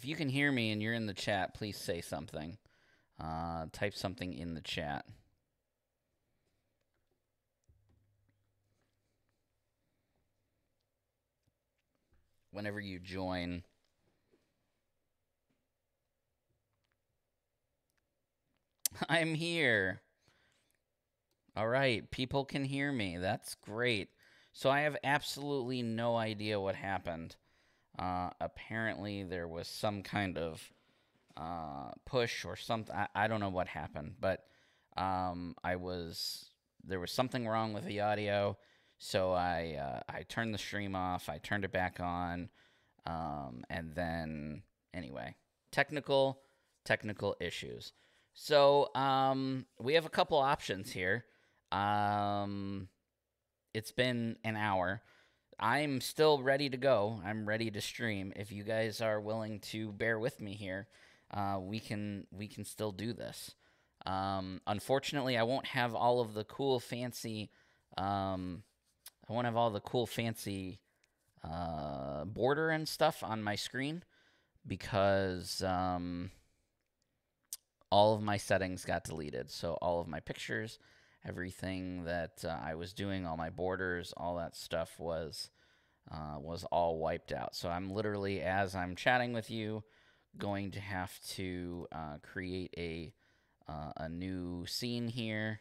If you can hear me and you're in the chat, please say something. Uh, type something in the chat. Whenever you join. I'm here. All right, people can hear me. That's great. So I have absolutely no idea what happened. Uh, apparently, there was some kind of uh, push or something. I, I, don't know what happened, but um, I was there was something wrong with the audio, so I uh, I turned the stream off. I turned it back on, um, and then anyway, technical technical issues. So um, we have a couple options here. Um, it's been an hour. I'm still ready to go. I'm ready to stream. If you guys are willing to bear with me here, uh, we can we can still do this. Um, unfortunately, I won't have all of the cool, fancy. Um, I won't have all the cool, fancy uh, border and stuff on my screen because um, all of my settings got deleted. So all of my pictures, everything that uh, I was doing, all my borders, all that stuff was uh, was all wiped out. So I'm literally, as I'm chatting with you, going to have to uh, create a uh, a new scene here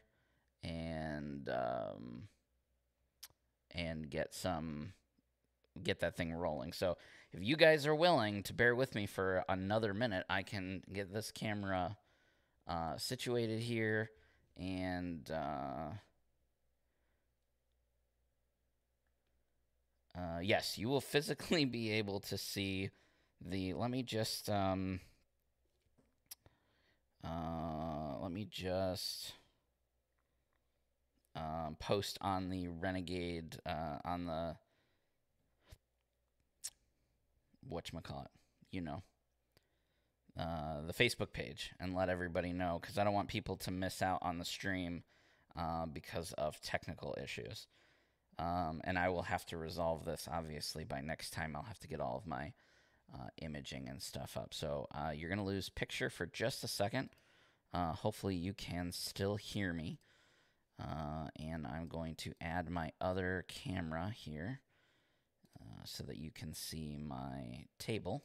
and um, and get some get that thing rolling. So if you guys are willing to bear with me for another minute, I can get this camera uh, situated here and uh, uh, yes, you will physically be able to see the. Let me just um, uh, let me just um, post on the Renegade uh, on the what call it, you know. Uh, the Facebook page and let everybody know because I don't want people to miss out on the stream uh, because of technical issues. Um, and I will have to resolve this obviously by next time. I'll have to get all of my uh, imaging and stuff up. So uh, you're going to lose picture for just a second. Uh, hopefully, you can still hear me. and I'm going to add my other camera here so that you can see my table.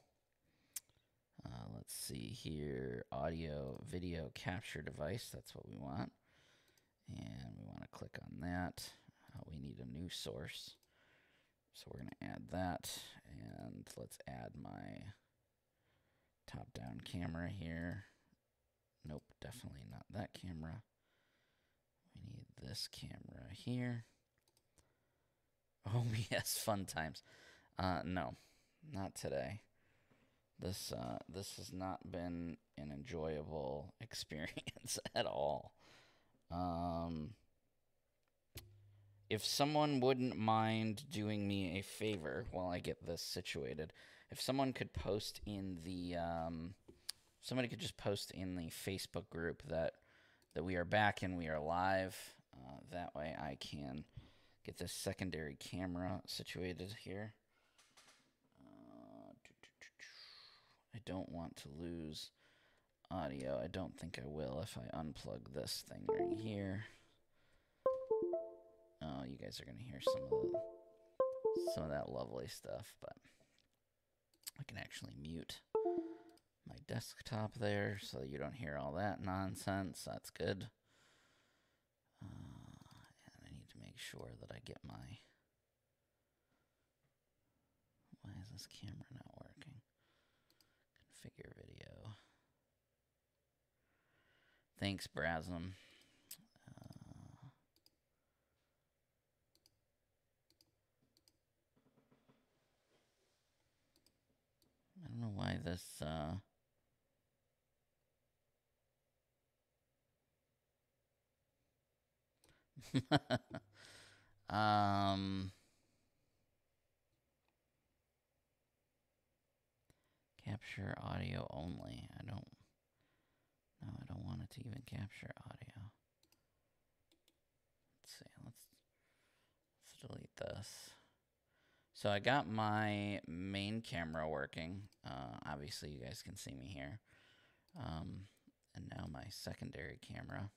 Uh, let's see here, audio, video capture device. That's what we want. And we want to click on that. Uh, we need a new source. So we're going to add that. And let's add my top-down camera here. Nope, definitely not that camera. We need this camera here. Oh, yes, fun times. Uh, no, not today. This uh, this has not been an enjoyable experience at all. Um, if someone wouldn't mind doing me a favor while I get this situated, if someone could post in the um, somebody could just post in the Facebook group that that we are back and we are live. Uh, that way, I can get this secondary camera situated here. I don't want to lose audio. I don't think I will if I unplug this thing right here. Oh, you guys are going to hear some of the, some of that lovely stuff, but I can actually mute my desktop there so you don't hear all that nonsense. That's good. Uh, and I need to make sure that I get my... Why is this camera not figure video. Thanks, Brasm. Uh, I don't know why this, uh, um, Capture audio only. I don't. No, I don't want it to even capture audio. Let's see. Let's let's delete this. So I got my main camera working. Uh, obviously, you guys can see me here. Um, and now my secondary camera,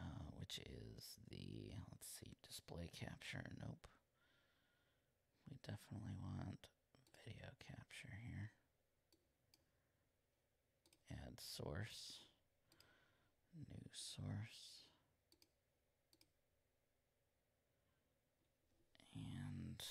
uh, which is the, let's see, display capture. Nope. We definitely want video capture here. Add source, new source. And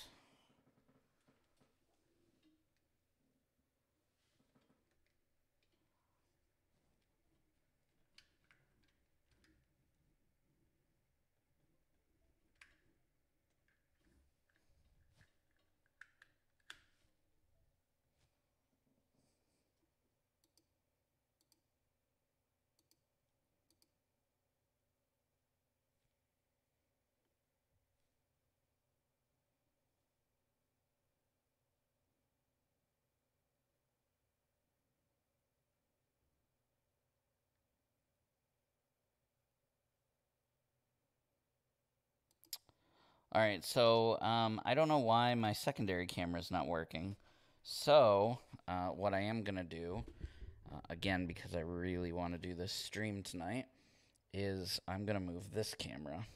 All right, so um, I don't know why my secondary camera is not working. So uh, what I am gonna do, uh, again because I really want to do this stream tonight, is I'm gonna move this camera.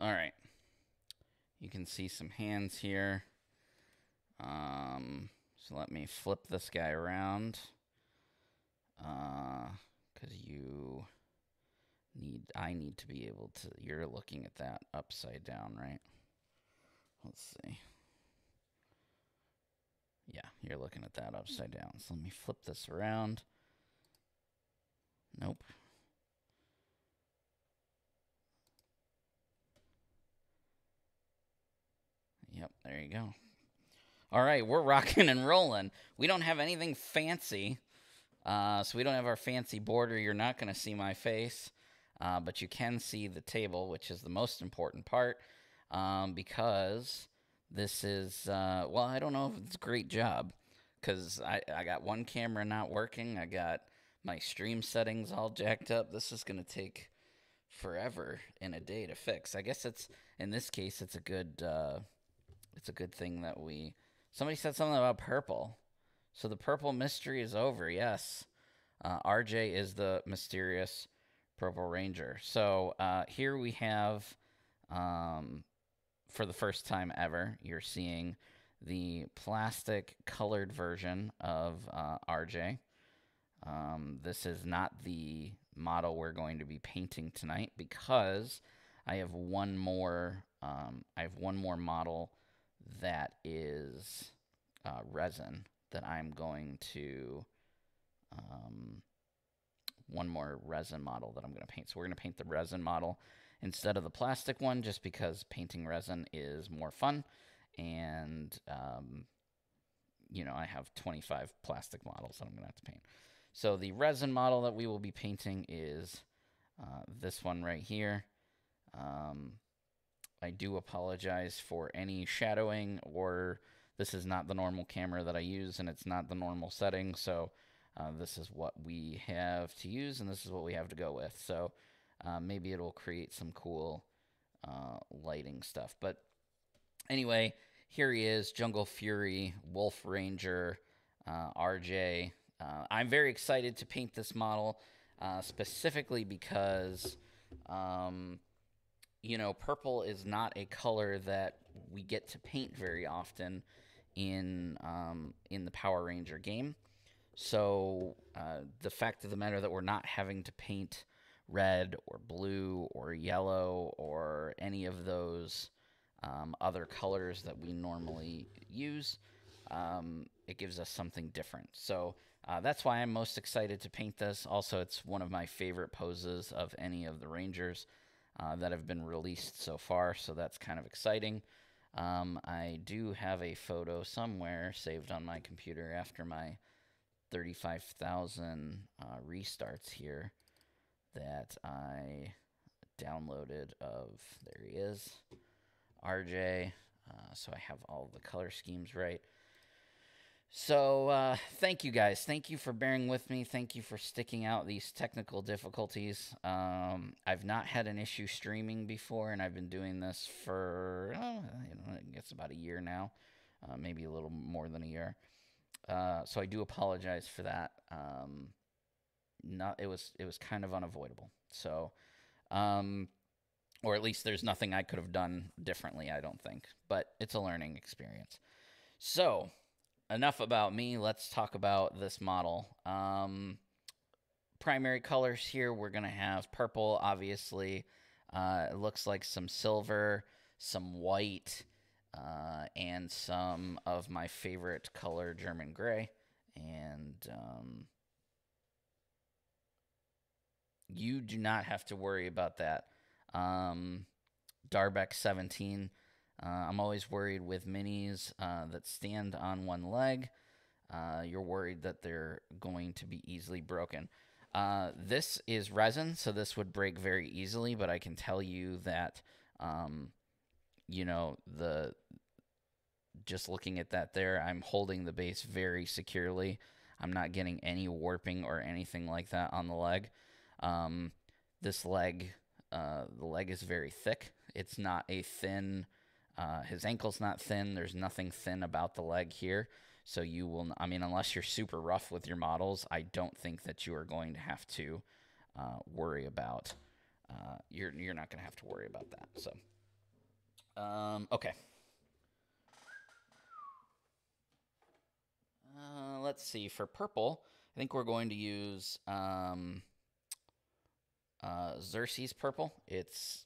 All right. You can see some hands here. Um, so let me flip this guy around. Uh, cause you need, I need to be able to, you're looking at that upside down, right? Let's see. Yeah, you're looking at that upside down. So let me flip this around. Nope. Yep, there you go. All right, we're rocking and rolling. We don't have anything fancy, uh, so we don't have our fancy border. You're not going to see my face, uh, but you can see the table, which is the most important part, um, because this is, uh, well, I don't know if it's a great job, because I, I got one camera not working. I got my stream settings all jacked up. This is going to take forever in a day to fix. I guess it's, in this case, it's a good uh, it's a good thing that we. Somebody said something about purple. So the purple mystery is over. Yes. Uh, RJ is the mysterious Purple Ranger. So uh, here we have, um, for the first time ever, you're seeing the plastic colored version of uh, RJ. Um, this is not the model we're going to be painting tonight because I have one more. Um, I have one more model that is uh, resin that I'm going to, um, one more resin model that I'm going to paint. So we're going to paint the resin model instead of the plastic one just because painting resin is more fun. And, um, you know, I have 25 plastic models that I'm going to have to paint. So the resin model that we will be painting is uh, this one right here. Um, I do apologize for any shadowing or this is not the normal camera that I use and it's not the normal setting. So uh, this is what we have to use and this is what we have to go with. So uh, maybe it'll create some cool uh, lighting stuff. But anyway, here he is, Jungle Fury, Wolf Ranger, uh, RJ. Uh, I'm very excited to paint this model uh, specifically because um, you know, purple is not a color that we get to paint very often in um, in the Power Ranger game. So uh, the fact of the matter that we're not having to paint red or blue or yellow or any of those um, other colors that we normally use, um, it gives us something different. So uh, that's why I'm most excited to paint this. Also, it's one of my favorite poses of any of the Rangers uh, that have been released so far, so that's kind of exciting. Um, I do have a photo somewhere saved on my computer after my 35,000 uh, restarts here that I downloaded of, there he is, RJ. Uh, so I have all the color schemes right. So uh, thank you guys. Thank you for bearing with me. Thank you for sticking out these technical difficulties. Um, I've not had an issue streaming before, and I've been doing this for oh, know, I guess about a year now, uh, maybe a little more than a year. Uh, so I do apologize for that. Um, not it was it was kind of unavoidable. So, um, or at least there's nothing I could have done differently. I don't think, but it's a learning experience. So enough about me. Let's talk about this model. Um, primary colors here, we're going to have purple, obviously. Uh, it looks like some silver, some white, uh, and some of my favorite color, German gray. And um, you do not have to worry about that. Um, Darbeck 17 uh, I'm always worried with minis uh, that stand on one leg. Uh, you're worried that they're going to be easily broken. Uh, this is resin, so this would break very easily, but I can tell you that, um, you know, the just looking at that there, I'm holding the base very securely. I'm not getting any warping or anything like that on the leg. Um, this leg, uh, the leg is very thick. It's not a thin uh, his ankle's not thin. There's nothing thin about the leg here. So you will, I mean, unless you're super rough with your models, I don't think that you are going to have to uh, worry about. Uh, you're you're not going to have to worry about that. So, um, okay. Uh, let's see. For purple, I think we're going to use um, uh, Xerxes purple. It's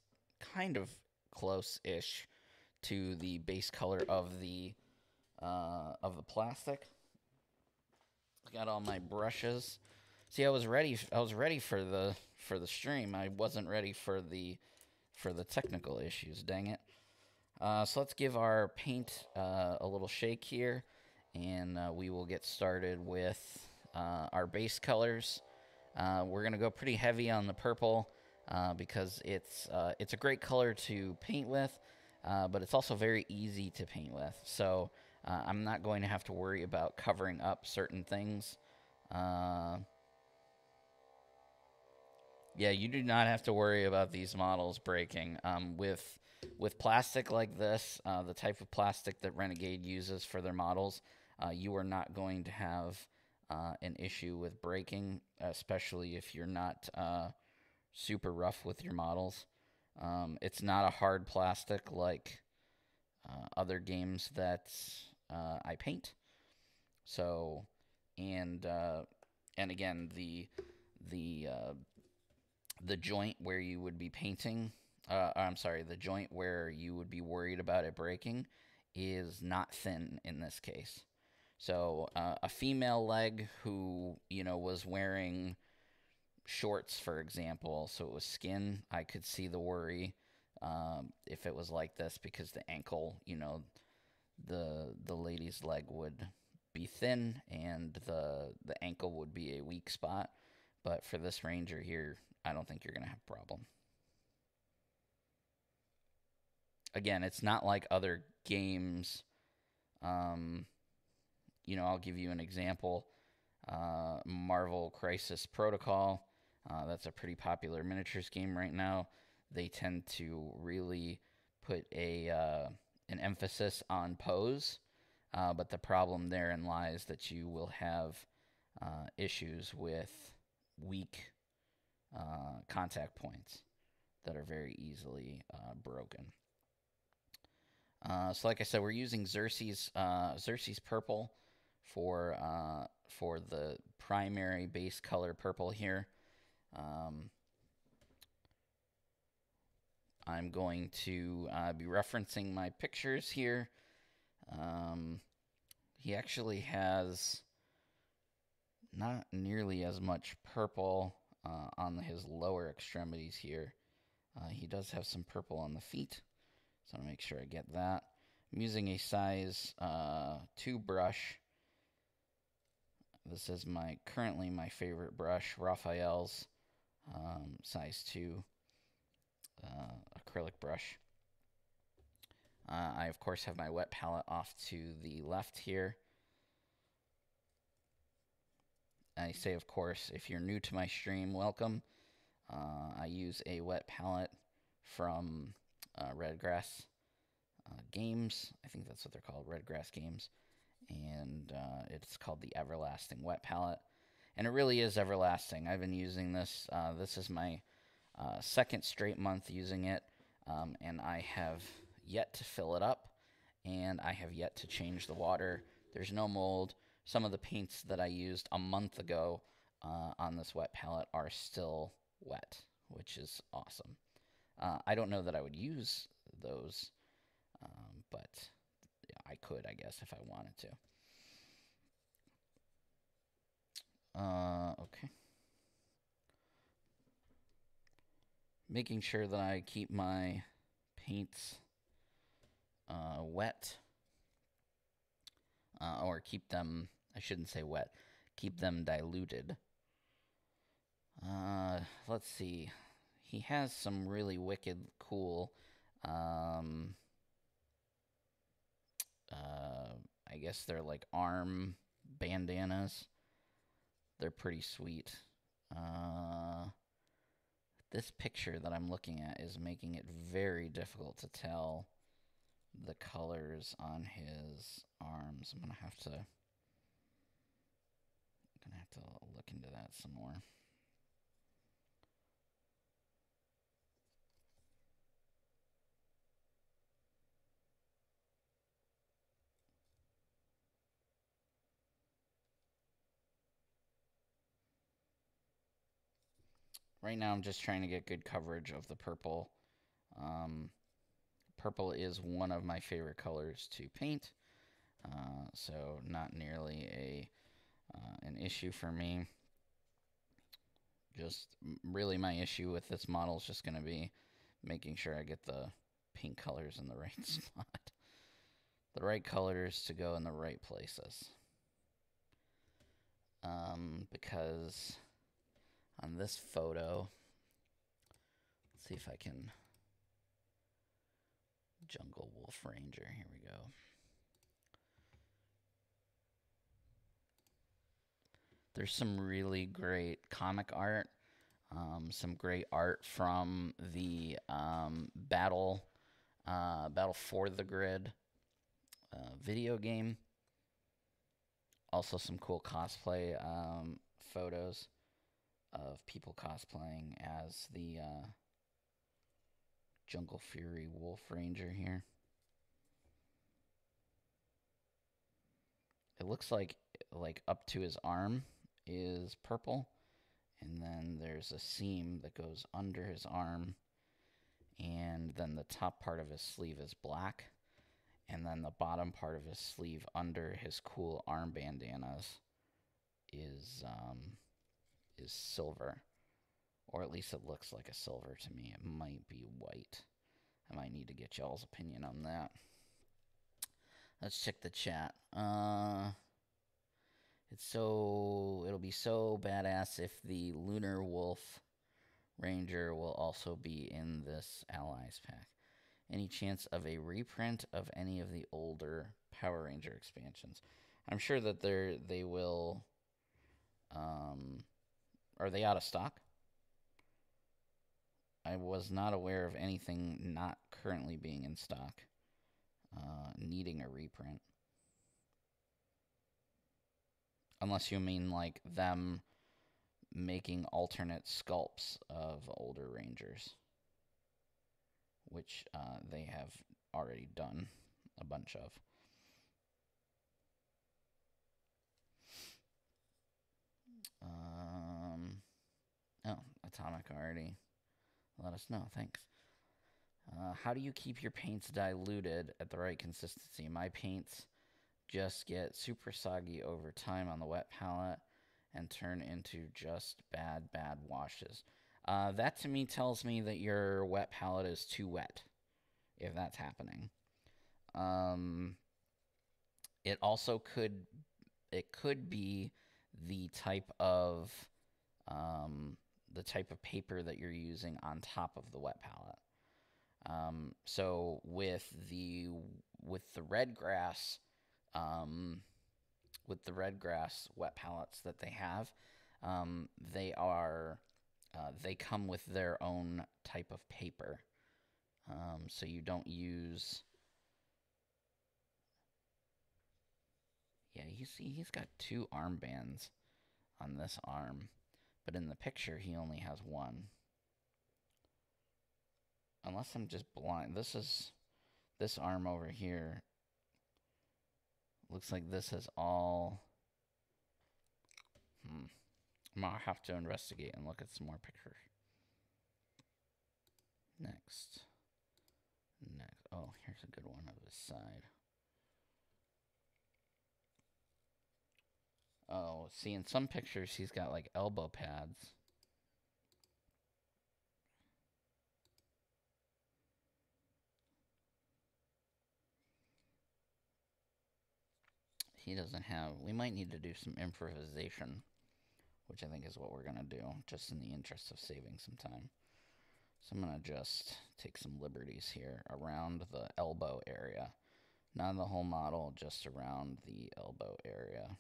kind of close-ish to the base color of the uh, of the plastic. I got all my brushes. See, I was ready. I was ready for the for the stream. I wasn't ready for the for the technical issues. Dang it. Uh, so let's give our paint uh, a little shake here, and uh, we will get started with uh, our base colors. Uh, we're gonna go pretty heavy on the purple uh, because it's it's a great color to paint with uh, but it's also very easy to paint with. So uh, I'm not going to have to worry about covering up certain things. Uh, yeah, you do not have to worry about these models breaking. Um, with with plastic like this, uh, the type of plastic that Renegade uses for their models, uh, you are not going to have an issue with breaking, especially if you're not super rough with your models. Um, it's not a hard plastic like uh, other games that uh, I paint. So, and uh, and again the the uh, the joint where you would be painting. Uh, I'm sorry, the joint where you would be worried about it breaking is not thin in this case. So uh, a female leg who you know was wearing shorts, for example, so it was skin, I could see the worry um, if it was like this because the ankle, you know, the the lady's leg would be thin and the the ankle would be a weak spot. But for this ranger here, I don't think you're gonna have a problem. Again, it's not like other games. Um, you know, I'll give you an example. Uh, Marvel Crisis Protocol uh, that's a pretty popular miniatures game right now. They tend to really put a uh, an emphasis on pose, uh, but the problem therein lies that you will have uh, issues with weak uh, contact points that are very easily uh, broken. so, like I said, we're using Xerxes Xerxes purple for for the primary base color purple here. Um, I'm going to uh, be referencing my pictures here. Um, he actually has not nearly as much purple uh, on his lower extremities here. Uh, he does have some purple on the feet, so I'll make sure I get that. I'm using a size uh, 2 brush. This is my currently my favorite brush, Raphael's um, size 2 uh, acrylic brush. Uh, I, of course, have my wet palette off to the left here. I say, of course, if you're new to my stream, welcome. Uh, I use a wet palette from uh, Redgrass uh, Games. I think that's what they're called, Redgrass Games. And uh, it's called the Everlasting Wet Palette. And it really is everlasting. I've been using this. Uh, this is my uh, second straight month using it. Um, and I have yet to fill it up. And I have yet to change the water. There's no mold. Some of the paints that I used a month ago uh, on this wet palette are still wet, which is awesome. Uh, I don't know that I would use those, um, but I could, I guess, if I wanted to. Uh, okay. Making sure that I keep my paints uh, wet, uh, or keep them, I shouldn't say wet, keep them diluted. Uh, let's see. He has some really wicked, cool, um, uh, I guess they're like arm bandanas. They're pretty sweet. Uh, this picture that I'm looking at is making it very difficult to tell the colors on his arms. I'm gonna have to gonna have to look into that some more. Right now, I'm just trying to get good coverage of the purple. Um, purple is one of my favorite colors to paint, uh, so not nearly a uh, an issue for me. Just really my issue with this model is just going to be making sure I get the pink colors in the right spot. The right colors to go in the right places. Um, because on this photo. Let's see if I can. Jungle Wolf Ranger. Here we go. There's some really great comic art. Um, some great art from the um, Battle uh, Battle for the Grid uh, video game. Also, some cool cosplay um, photos of people cosplaying as the uh, Jungle Fury Wolf Ranger here. It looks like like up to his arm is purple and then there's a seam that goes under his arm and then the top part of his sleeve is black and then the bottom part of his sleeve under his cool arm bandanas is um, is silver. Or at least it looks like a silver to me. It might be white. I might need to get y'all's opinion on that. Let's check the chat. Uh, it's so it'll be so badass if the Lunar Wolf Ranger will also be in this Allies pack. Any chance of a reprint of any of the older Power Ranger expansions? I'm sure that they they will um, are they out of stock? I was not aware of anything not currently being in stock, uh, needing a reprint. Unless you mean like them making alternate sculpts of older Rangers, which uh, they have already done a bunch of. Uh, Oh, Atomic already let us know. Thanks. Uh, how do you keep your paints diluted at the right consistency? My paints just get super soggy over time on the wet palette and turn into just bad, bad washes. Uh, that to me tells me that your wet palette is too wet, if that's happening. Um, it also could it could be the type of um, the type of paper that you're using on top of the wet palette. Um, so with the with the Redgrass, um, with the Redgrass wet palettes that they have, um, they are uh, they come with their own type of paper. Um, so you don't use. Yeah, you see, he's got two armbands on this arm, but in the picture, he only has one. Unless I'm just blind. This is this arm over here. Looks like this is all. Hmm. I'm gonna have to investigate and look at some more pictures. Next. Next. Oh, here's a good one of his side. Oh, see, in some pictures, he's got like elbow pads. He doesn't have. We might need to do some improvisation, which I think is what we're going to do, just in the interest of saving some time. So I'm going to just take some liberties here around the elbow area. Not the whole model, just around the elbow area.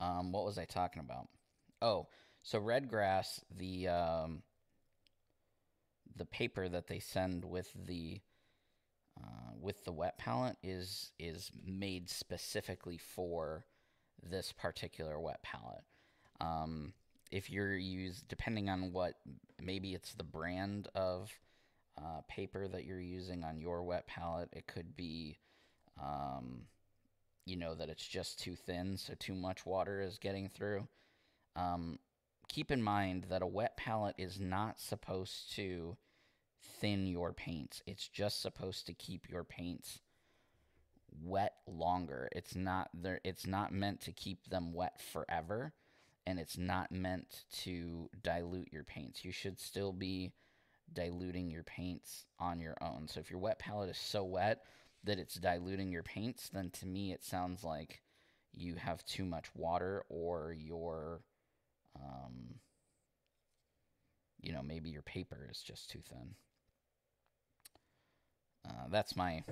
Um, what was I talking about? Oh, so Redgrass, the um, the paper that they send with the uh, with the wet palette is is made specifically for this particular wet palette. Um, if you're used, depending on what, maybe it's the brand of uh, paper that you're using on your wet palette. It could be, um, you know, that it's just too thin, so too much water is getting through. Um, keep in mind that a wet palette is not supposed to thin your paints. It's just supposed to keep your paints wet longer. It's not there it's not meant to keep them wet forever and it's not meant to dilute your paints. You should still be diluting your paints on your own. So if your wet palette is so wet that it's diluting your paints, then to me it sounds like you have too much water or your um, you know, maybe your paper is just too thin. Uh, that's my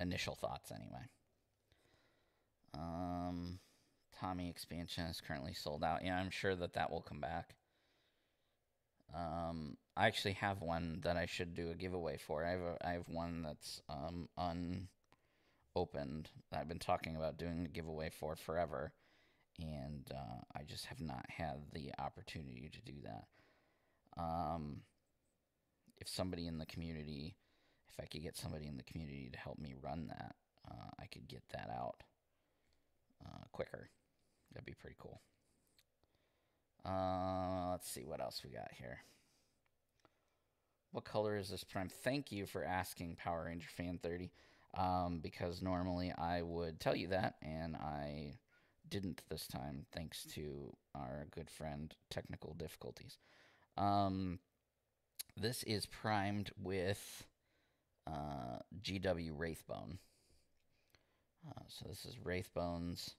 initial thoughts, anyway. Um, Tommy expansion is currently sold out. Yeah, I'm sure that that will come back. Um, I actually have one that I should do a giveaway for. I have a, I have one that's um, unopened. I've been talking about doing a giveaway for forever, and uh, I just have not had the opportunity to do that. Um, if somebody in the community, if I could get somebody in the community to help me run that, uh, I could get that out uh, quicker. That'd be pretty cool. Uh, let's see what else we got here. What color is this prime? Thank you for asking Power Ranger Fan 30, um, because normally I would tell you that, and I didn't this time, thanks to our good friend Technical Difficulties. Um, this is primed with uh, GW Wraithbone. Uh, so this is Wraithbone's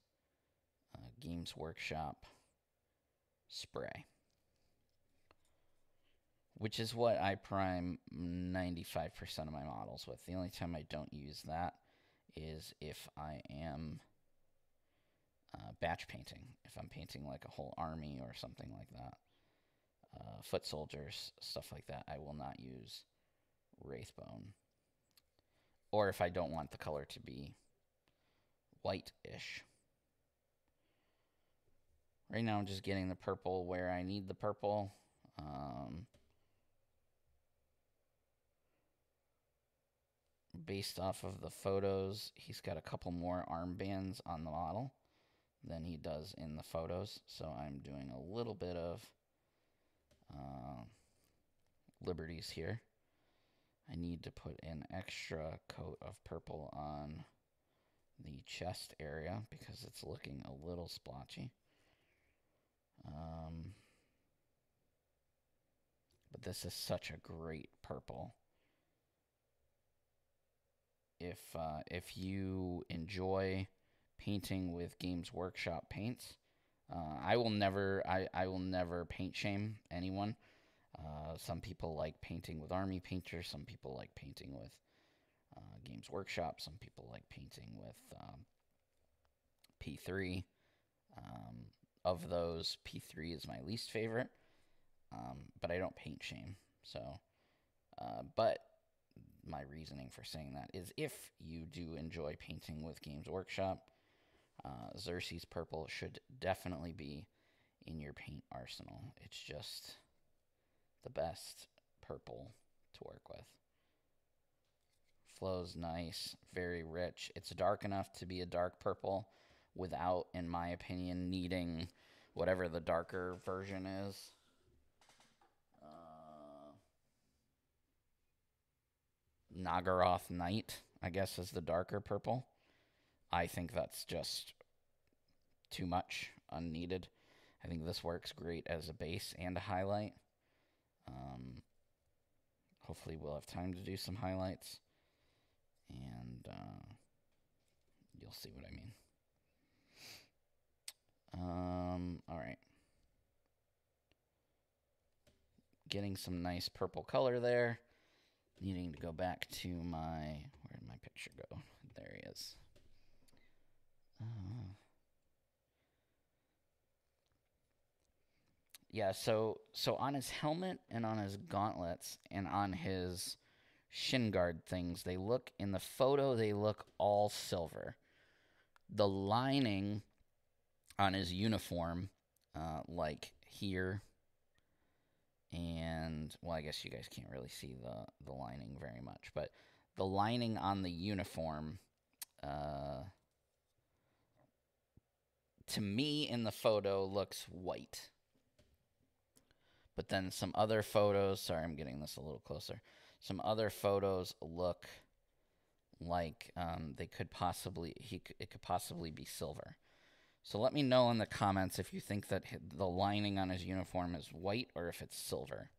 uh, Games Workshop spray, which is what I prime 95% of my models with. The only time I don't use that is if I am uh, batch painting, if I'm painting like a whole army or something like that. Uh, foot soldiers, stuff like that, I will not use Wraithbone. Or if I don't want the color to be white-ish. Right now I'm just getting the purple where I need the purple. Um, based off of the photos, he's got a couple more armbands on the model than he does in the photos. So I'm doing a little bit of uh, liberties here. I need to put an extra coat of purple on the chest area because it's looking a little splotchy. Um, but this is such a great purple. if uh, if you enjoy painting with Games Workshop paints, uh, I will never I, I will never paint shame anyone. Uh, some people like painting with Army Painter. Some people like painting with uh, Games Workshop. Some people like painting with um, P3. Um, of those, P3 is my least favorite, um, but I don't paint shame. So, uh, but my reasoning for saying that is if you do enjoy painting with Games Workshop, uh, Xerces Purple should definitely be in your paint arsenal. It's just the best purple to work with. Flows nice, very rich. It's dark enough to be a dark purple without, in my opinion, needing whatever the darker version is. Uh, Naggaroth Night, I guess, is the darker purple. I think that's just too much, unneeded. I think this works great as a base and a highlight. Um, hopefully, we'll have time to do some highlights, and uh, you'll see what I mean. Um, all right. Getting some nice purple color there. Needing to go back to my. Where did my picture go? There he is. Uh, yeah, so so on his helmet and on his gauntlets and on his shin guard things, they look in the photo they look all silver. The lining on his uniform, uh, like here, and well, I guess you guys can't really see the the lining very much, but the lining on the uniform, uh, to me in the photo looks white. But then some other photos, sorry, I'm getting this a little closer. Some other photos look like um, they could possibly he it could possibly be silver. So let me know in the comments if you think that the lining on his uniform is white or if it's silver.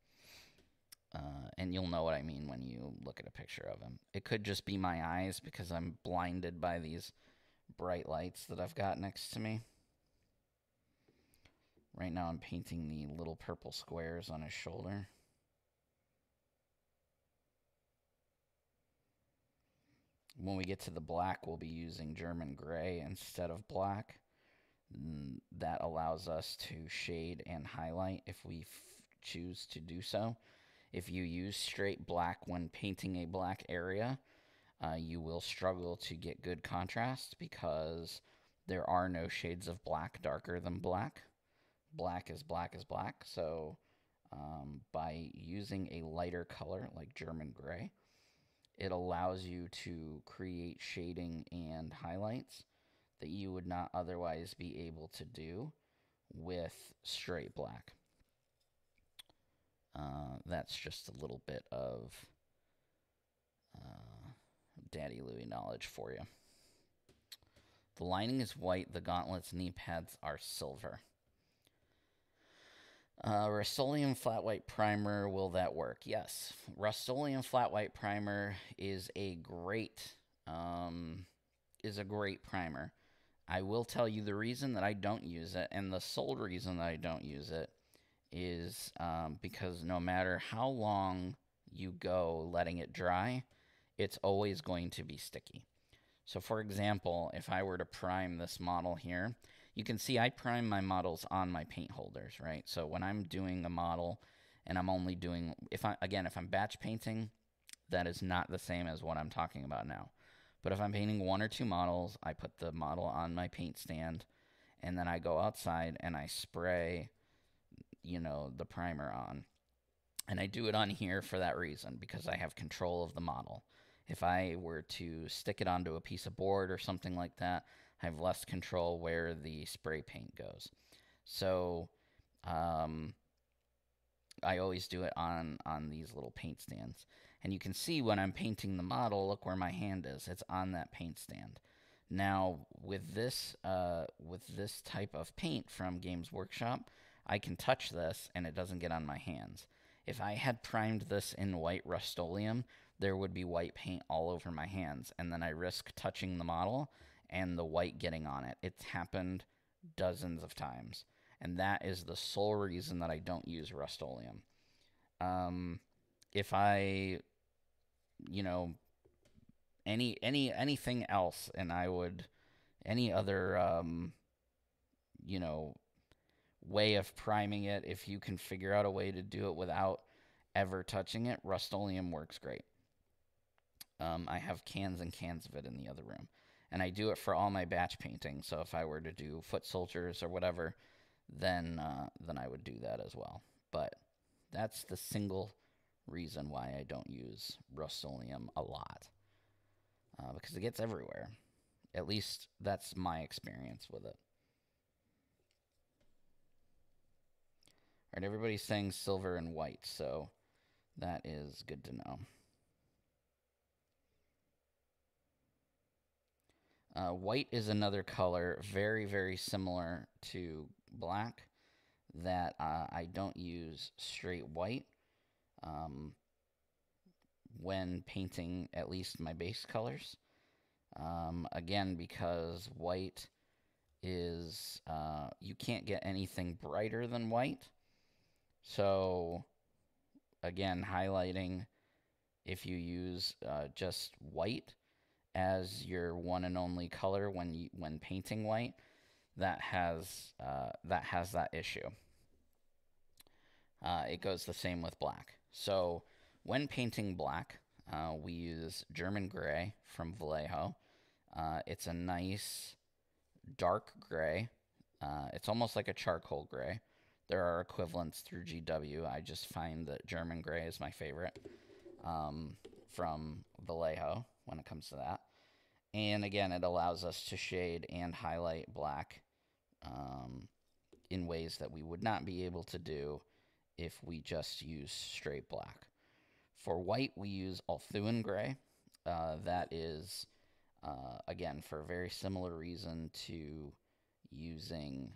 Uh, and you'll know what I mean when you look at a picture of him. It could just be my eyes because I'm blinded by these bright lights that I've got next to me. Right now I'm painting the little purple squares on his shoulder. When we get to the black, we'll be using German gray instead of black that allows us to shade and highlight if we choose to do so. If you use straight black when painting a black area, uh, you will struggle to get good contrast because there are no shades of black darker than black. Black is black is black. So um, by using a lighter color like German gray, it allows you to create shading and highlights that you would not otherwise be able to do with straight black. Uh, that's just a little bit of uh, Daddy Louie knowledge for you. The lining is white, the gauntlets knee pads are silver. Uh, Rust-Oleum flat white primer, will that work? Yes. Rust-Oleum flat white primer is a great um, is a great primer. I will tell you the reason that I don't use it, and the sole reason that I don't use it is um, because no matter how long you go letting it dry, it's always going to be sticky. So, for example, if I were to prime this model here, you can see I prime my models on my paint holders, right? So when I'm doing a model and I'm only doing, if I, again, if I'm batch painting, that is not the same as what I'm talking about now. But if I'm painting one or two models, I put the model on my paint stand and then I go outside and I spray, you know, the primer on. And I do it on here for that reason because I have control of the model. If I were to stick it onto a piece of board or something like that, I have less control where the spray paint goes. So um, I always do it on, on these little paint stands. And you can see when I'm painting the model, look where my hand is. It's on that paint stand. Now, with this, uh, with this type of paint from Games Workshop, I can touch this and it doesn't get on my hands. If I had primed this in white Rust-Oleum, there would be white paint all over my hands, and then I risk touching the model and the white getting on it. It's happened dozens of times, and that is the sole reason that I don't use Rust-Oleum. Um, if I, you know, any any anything else, and I would any other um, you know way of priming it if you can figure out a way to do it without ever touching it rust-oleum works great. Um, i have cans and cans of it in the other room. And i do it for all my batch painting so if i were to do foot soldiers or whatever then uh, then i would do that as well. But that's the single reason why i don't use rust-oleum a lot uh, because it gets everywhere at least that's my experience with it. All right, everybody's saying silver and white, so that is good to know. Uh, white is another color very, very similar to black that uh, I don't use straight white um, when painting at least my base colors. Um, again, because white is, uh, you can't get anything brighter than white. So, again, highlighting if you use uh, just white as your one and only color when you, when painting white, that has uh, that has that issue. Uh, it goes the same with black. So when painting black, uh, we use German gray from Vallejo. Uh, it's a nice dark gray. Uh, it's almost like a charcoal gray. There are equivalents through GW. I just find that German gray is my favorite um, from Vallejo when it comes to that. And again, it allows us to shade and highlight black um, in ways that we would not be able to do if we just use straight black. For white, we use Ulthuan gray. Uh, that is uh, again, for a very similar reason to using.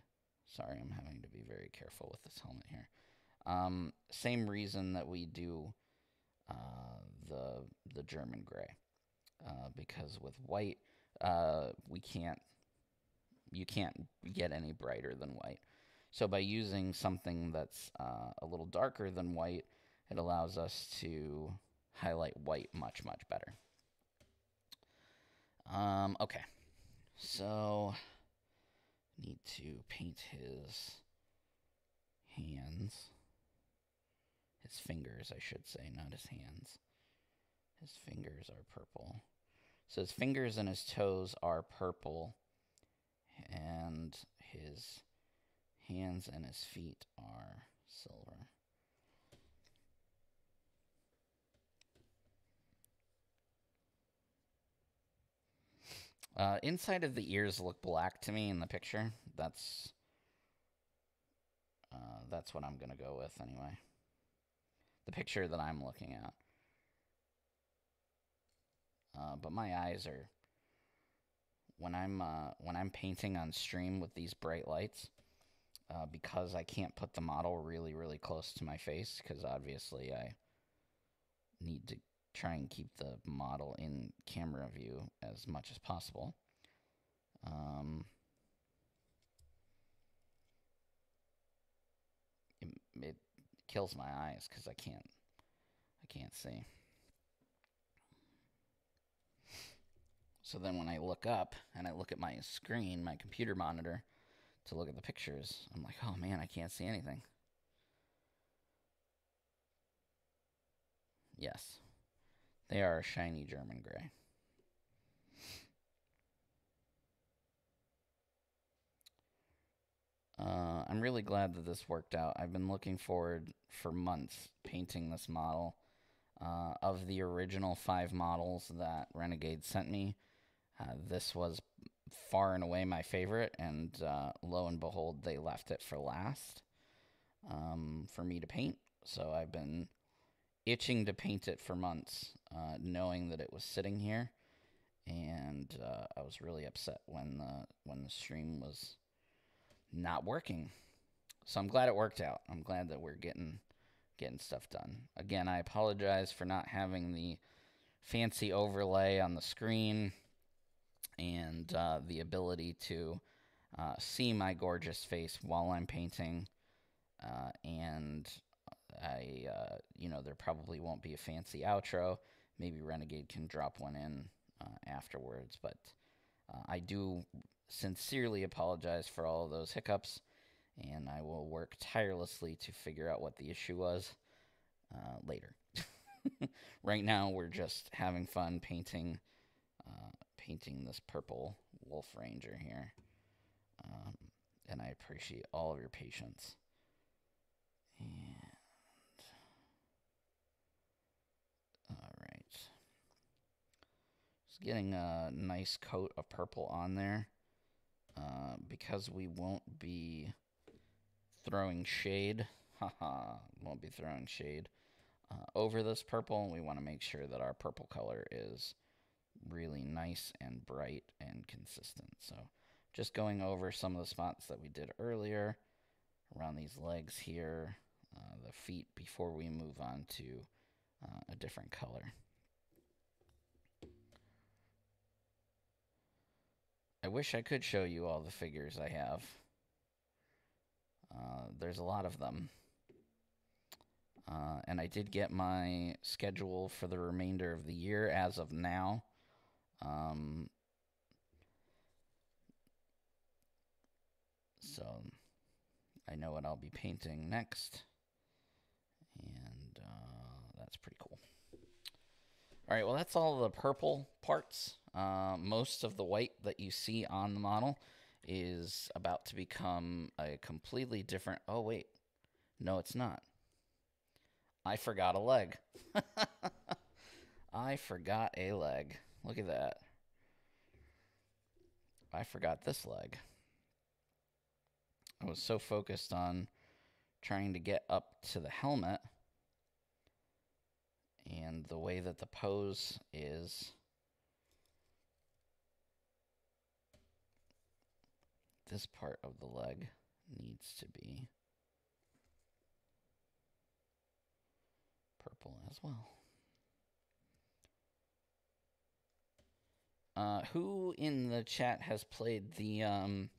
Sorry, I'm having to be very careful with this helmet here. Um, same reason that we do uh, the the German gray, uh, because with white, uh, we can't you can't get any brighter than white. So by using something that's uh, a little darker than white, it allows us to highlight white much much better. Um, okay. So, need to paint his hands. His fingers, I should say, not his hands. His fingers are purple. So his fingers and his toes are purple, and his hands and his feet are silver. Uh, inside of the ears look black to me in the picture. That's uh, that's what I'm gonna go with anyway. The picture that I'm looking at. Uh, but my eyes are when I'm uh, when I'm painting on stream with these bright lights. Uh, because I can't put the model really, really close to my face, because obviously I need to try and keep the model in camera view as much as possible. Um, it, it kills my eyes because I can't I can't see. So then when I look up and I look at my screen, my computer monitor, to look at the pictures, I'm like, oh man, I can't see anything. Yes. They are a shiny German gray. Uh, I'm really glad that this worked out. I've been looking forward for months painting this model. Uh, of the original five models that Renegade sent me, uh, this was far and away my favorite, and uh, lo and behold, they left it for last um, for me to paint. So I've been itching to paint it for months, uh, knowing that it was sitting here, and uh, I was really upset when the when the stream was not working. So I'm glad it worked out. I'm glad that we're getting getting stuff done. Again, I apologize for not having the fancy overlay on the screen and uh, the ability to uh, see my gorgeous face while I'm painting. Uh, and I, uh, you know, there probably won't be a fancy outro. Maybe Renegade can drop one in uh, afterwards, but uh, I do sincerely apologize for all of those hiccups, and I will work tirelessly to figure out what the issue was later. right now, we're just having fun painting, uh, painting this purple Wolf Ranger here, um, and I appreciate all of your patience. And all right, just getting a nice coat of purple on there. Uh, because we won't be throwing shade, haha, won't be throwing shade uh, over this purple. We want to make sure that our purple color is really nice and bright and consistent. So just going over some of the spots that we did earlier around these legs here, uh, the feet before we move on to uh, a different color. I wish I could show you all the figures I have. Uh, there's a lot of them. Uh, and I did get my schedule for the remainder of the year as of now. Um, so I know what I'll be painting next. And uh, that's pretty cool. All right, well, that's all the purple parts. Uh, most of the white that you see on the model is about to become a completely different. Oh, wait. No, it's not. I forgot a leg. I forgot a leg. Look at that. I forgot this leg. I was so focused on trying to get up to the helmet and the way that the pose is this part of the leg needs to be purple as well. Uh, who in the chat has played the um,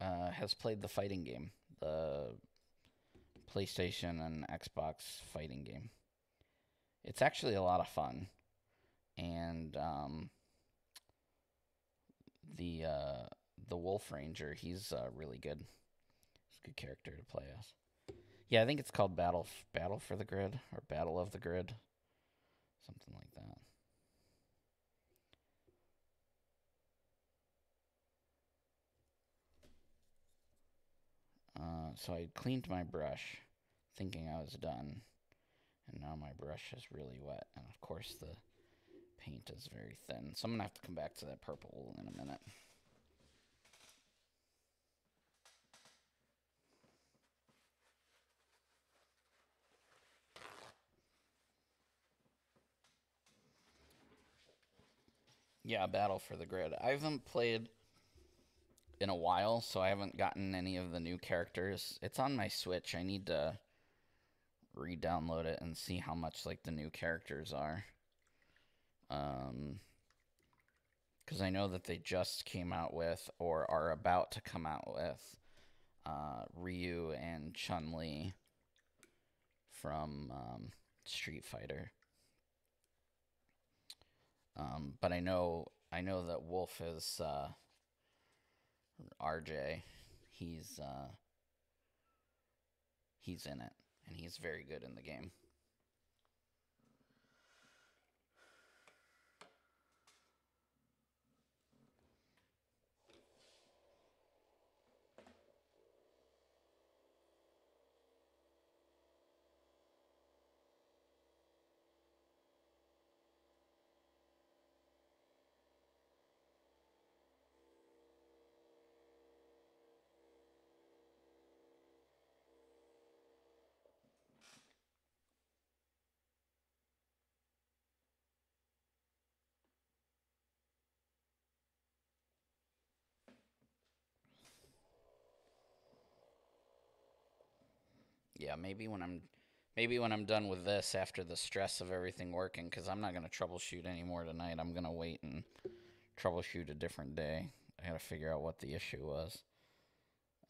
uh, has played the fighting game, the PlayStation and Xbox fighting game? It's actually a lot of fun, and um, the uh, the Wolf Ranger. He's uh, really good. He's a good character to play as. Yeah, I think it's called Battle Battle for the Grid or Battle of the Grid, something like that. Uh, so I cleaned my brush, thinking I was done, and now my brush is really wet, and of course the paint is very thin. So I'm gonna have to come back to that purple in a minute. Yeah, Battle for the Grid. I haven't played in a while, so I haven't gotten any of the new characters. It's on my Switch. I need to re-download it and see how much like the new characters are. Um because I know that they just came out with or are about to come out with uh, Ryu and Chun Li from um, Street Fighter. Um, but I know I know that Wolf is uh, RJ. He's uh, he's in it, and he's very good in the game. Yeah, maybe when I'm Maybe when I'm done with this, after the stress of everything working, because I'm not going to troubleshoot anymore tonight. I'm going to wait and troubleshoot a different day. I got to figure out what the issue was.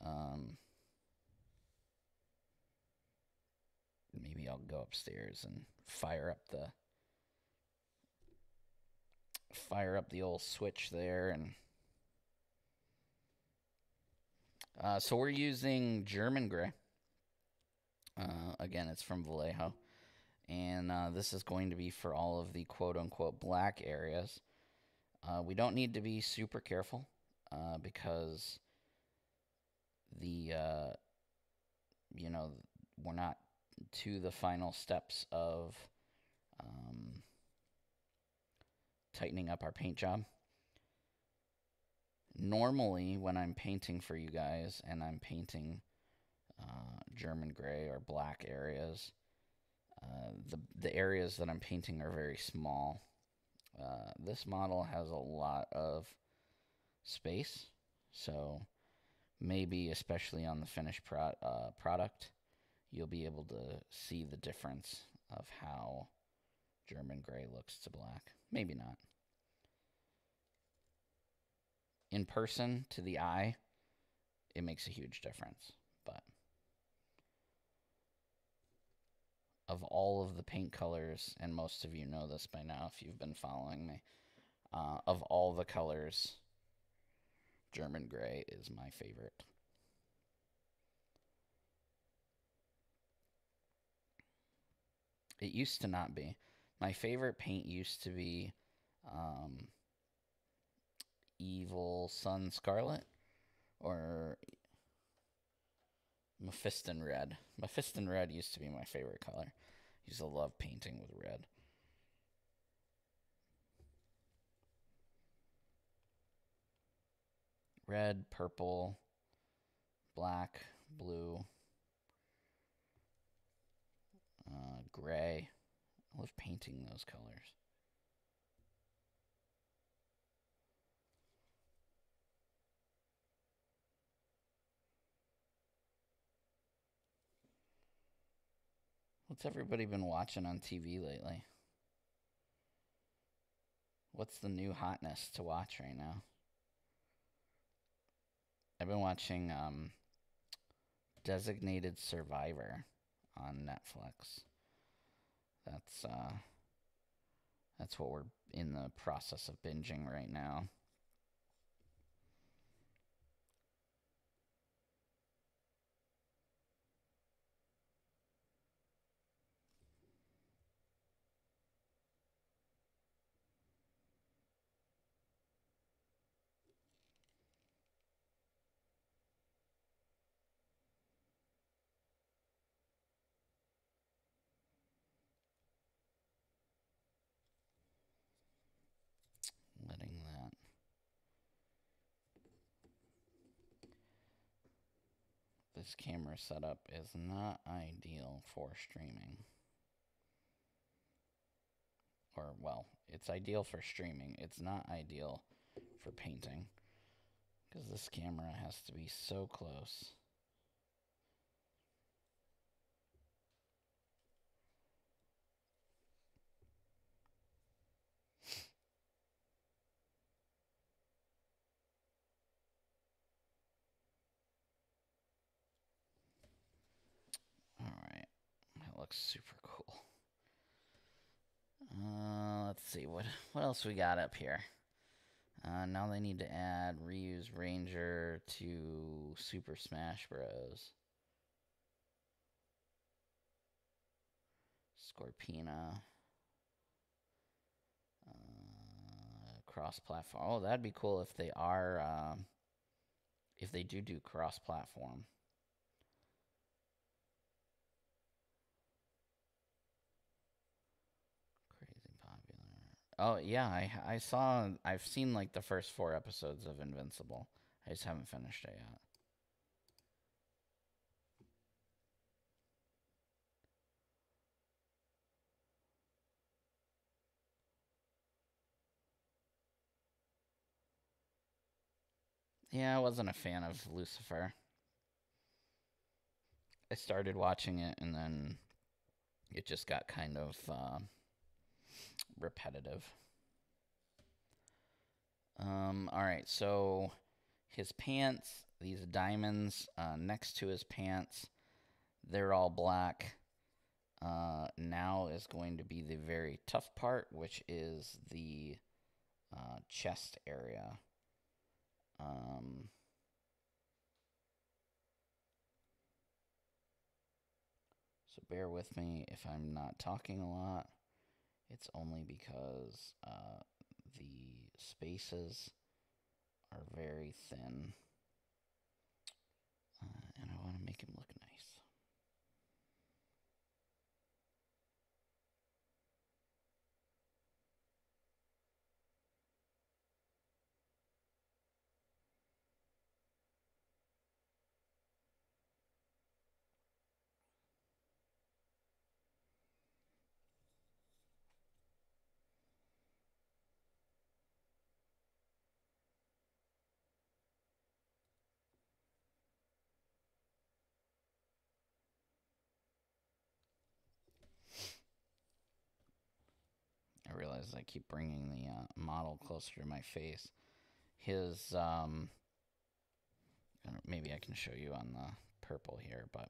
Um, maybe I'll go upstairs and fire up the fire up the old switch there and uh, so we're using German gray. Uh, again, it's from Vallejo. And uh, this is going to be for all of the quote unquote black areas. Uh, we don't need to be super careful uh, because the, uh, you know, we're not to the final steps of um, tightening up our paint job. Normally, when I'm painting for you guys and I'm painting uh, German gray or black areas, uh, the, the areas that I'm painting are very small. Uh, this model has a lot of space, so maybe, especially on the finished pro- uh, product, you'll be able to see the difference of how German gray looks to black. Maybe not. In person, to the eye, it makes a huge difference. But of all of the paint colors, and most of you know this by now if you've been following me, uh, of all the colors, German gray is my favorite. It used to not be. My favorite paint used to be um, Evil Sunz Scarlet or Mephiston Red. Mephiston Red used to be my favorite color. I used to love painting with red. Red, purple, black, blue, uh, gray. I love painting those colors. What's everybody been watching on TV lately? What's the new hotness to watch right now? I've been watching um, Designated Survivor on Netflix. That's uh, that's what we're in the process of binging right now. letting that. This camera setup is not ideal for streaming. Or, well, it's ideal for streaming. It's not ideal for painting. Because this camera has to be so close. Alright. That looks super cool. Uh, let's see. What, what else we got up here? Uh, now they need to add reuse Ranger to Super Smash Bros. Scorpina. Uh, cross platform. Oh, that'd be cool if they are, um, if they do do cross platform. Crazy popular. Oh yeah, I I saw I've seen like the first four episodes of Invincible. I just haven't finished it yet. Yeah, I wasn't a fan of Lucifer. I started watching it and then it just got kind of uh, repetitive. Um, all right, so his pants, these diamonds uh, next to his pants, they're all black. Uh, now is going to be the very tough part, which is the uh, chest area. Um, so bear with me if I'm not talking a lot. It's only because uh, the spaces are very thin. Uh, and I want to make him look nice. I realize I keep bringing the uh, model closer to my face. His, um, maybe I can show you on the purple here, but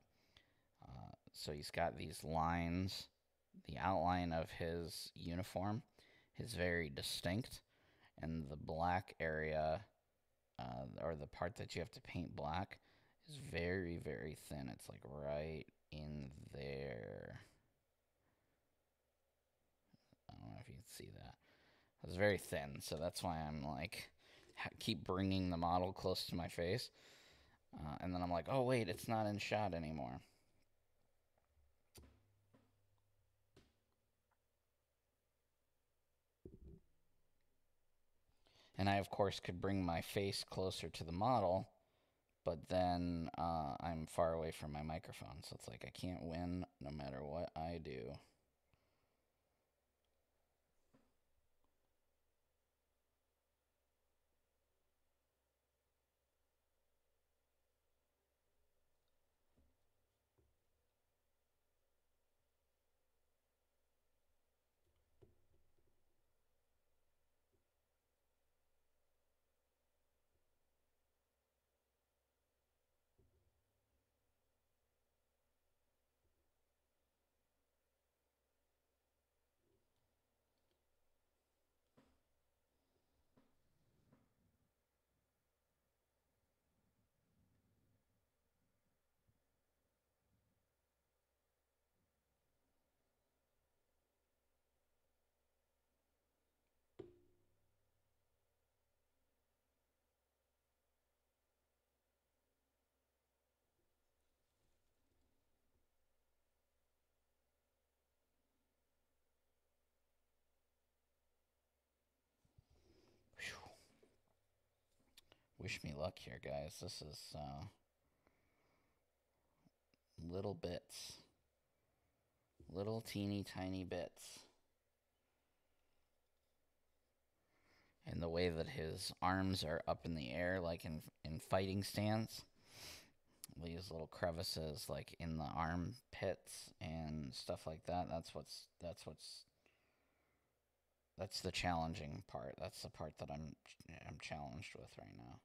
uh, so he's got these lines. The outline of his uniform is very distinct, and the black area, uh, or the part that you have to paint black, is very, very thin. It's like right in there. I don't know if you can see that. It's very thin, so that's why I'm like keep bringing the model close to my face. Uh, and then I'm like, oh, wait, it's not in shot anymore. And I, of course, could bring my face closer to the model, but then uh, I'm far away from my microphone. So it's like I can't win no matter what I do. Wish me luck here, guys. This is uh, little bits. Little teeny tiny bits. And the way that his arms are up in the air, like in, in fighting stance. These little crevices, like in the armpits and stuff like that. That's what's that's what's that's the challenging part. That's the part that I'm I'm challenged with right now.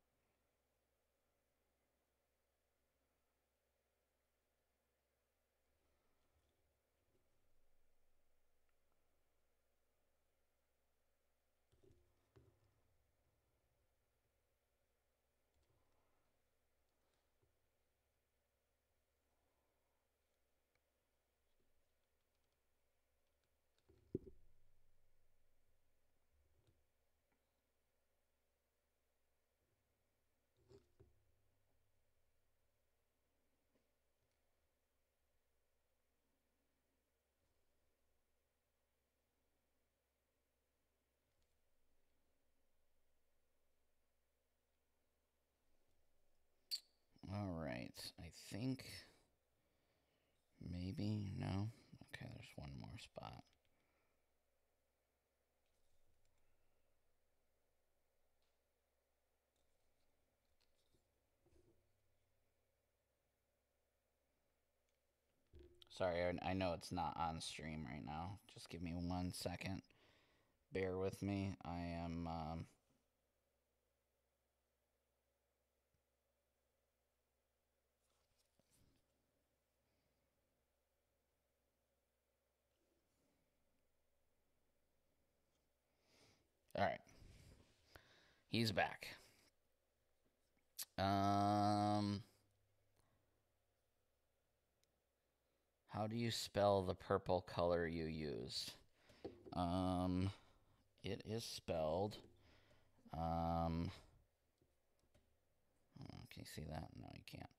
I think maybe no. Okay, there's one more spot. Sorry, I, I know it's not on stream right now. Just give me one second. Bear with me. I am. Um, All right. He's back. Um How do you spell the purple color you used? Um it is spelled um oh, can you see that? No, you can't.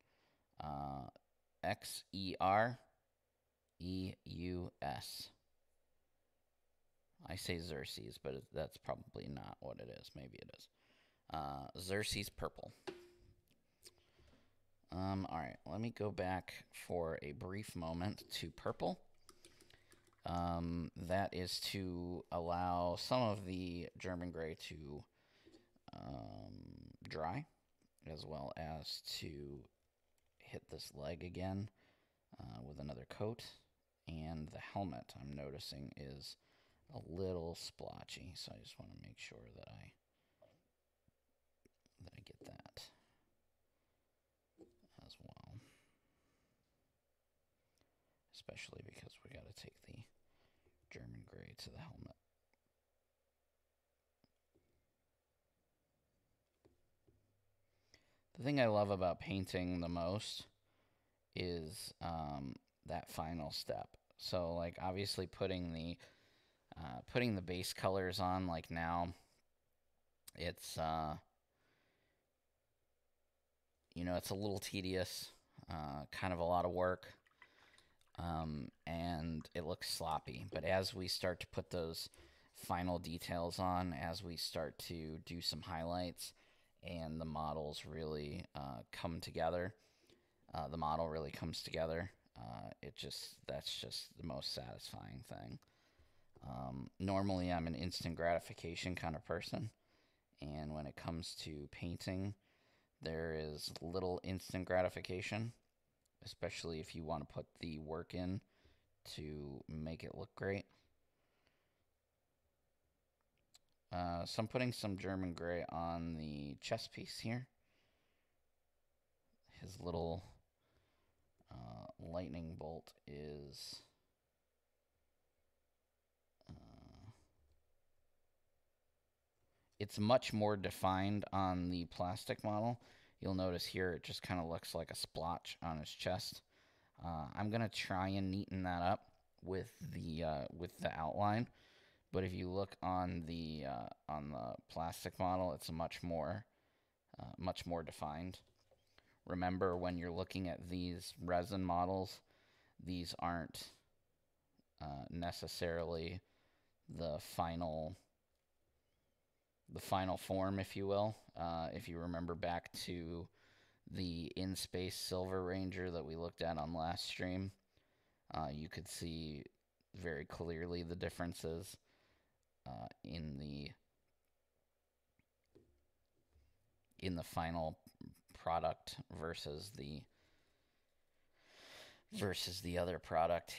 Uh X E R E U S. I say Xerxes, but that's probably not what it is. Maybe it is. Uh, Xerxes purple. Um, all right, let me go back for a brief moment to purple. Um, that is to allow some of the German gray to um, dry, as well as to hit this leg again uh, with another coat. And the helmet, I'm noticing, is a little splotchy, so I just want to make sure that I that I get that as well. Especially because we got to take the German gray to the helmet. The thing I love about painting the most is um, that final step. So, like, obviously putting the uh, putting the base colors on like now, it's uh, you know it's a little tedious, uh, kind of a lot of work, um, and it looks sloppy. But as we start to put those final details on, as we start to do some highlights, and the models really uh, come together, uh, the model really comes together. Uh, it just that's just the most satisfying thing. Um, normally, I'm an instant gratification kind of person, and when it comes to painting, there is little instant gratification, especially if you want to put the work in to make it look great. Uh, so I'm putting some German gray on the chest piece here. His little uh, lightning bolt is It's much more defined on the plastic model. You'll notice here it just kind of looks like a splotch on his chest. Uh, I'm gonna try and neaten that up with the uh, with the outline, but if you look on the uh, on the plastic model, it's much more uh, much more defined. Remember when you're looking at these resin models, these aren't uh, necessarily the final the final form, if you will. Uh, if you remember back to the in space Silver Ranger that we looked at on last stream, uh, you could see very clearly the differences uh, in the in the final product versus the versus the other product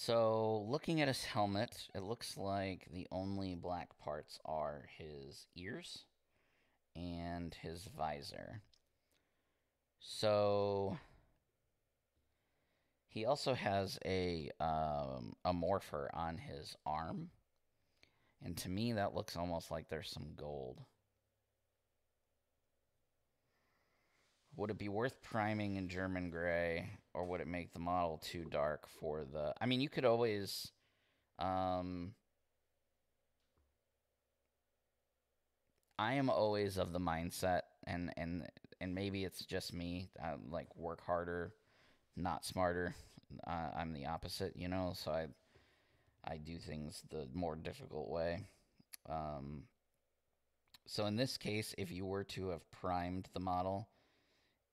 so, looking at his helmet, it looks like the only black parts are his ears and his visor. So, he also has a um, a morpher on his arm, and to me, that looks almost like there's some gold. Would it be worth priming in German gray, or would it make the model too dark for the? I mean, you could always, um, I am always of the mindset, and and and maybe it's just me. I like work harder, not smarter. Uh, I'm the opposite, you know. So I I do things the more difficult way. Um, so in this case, if you were to have primed the model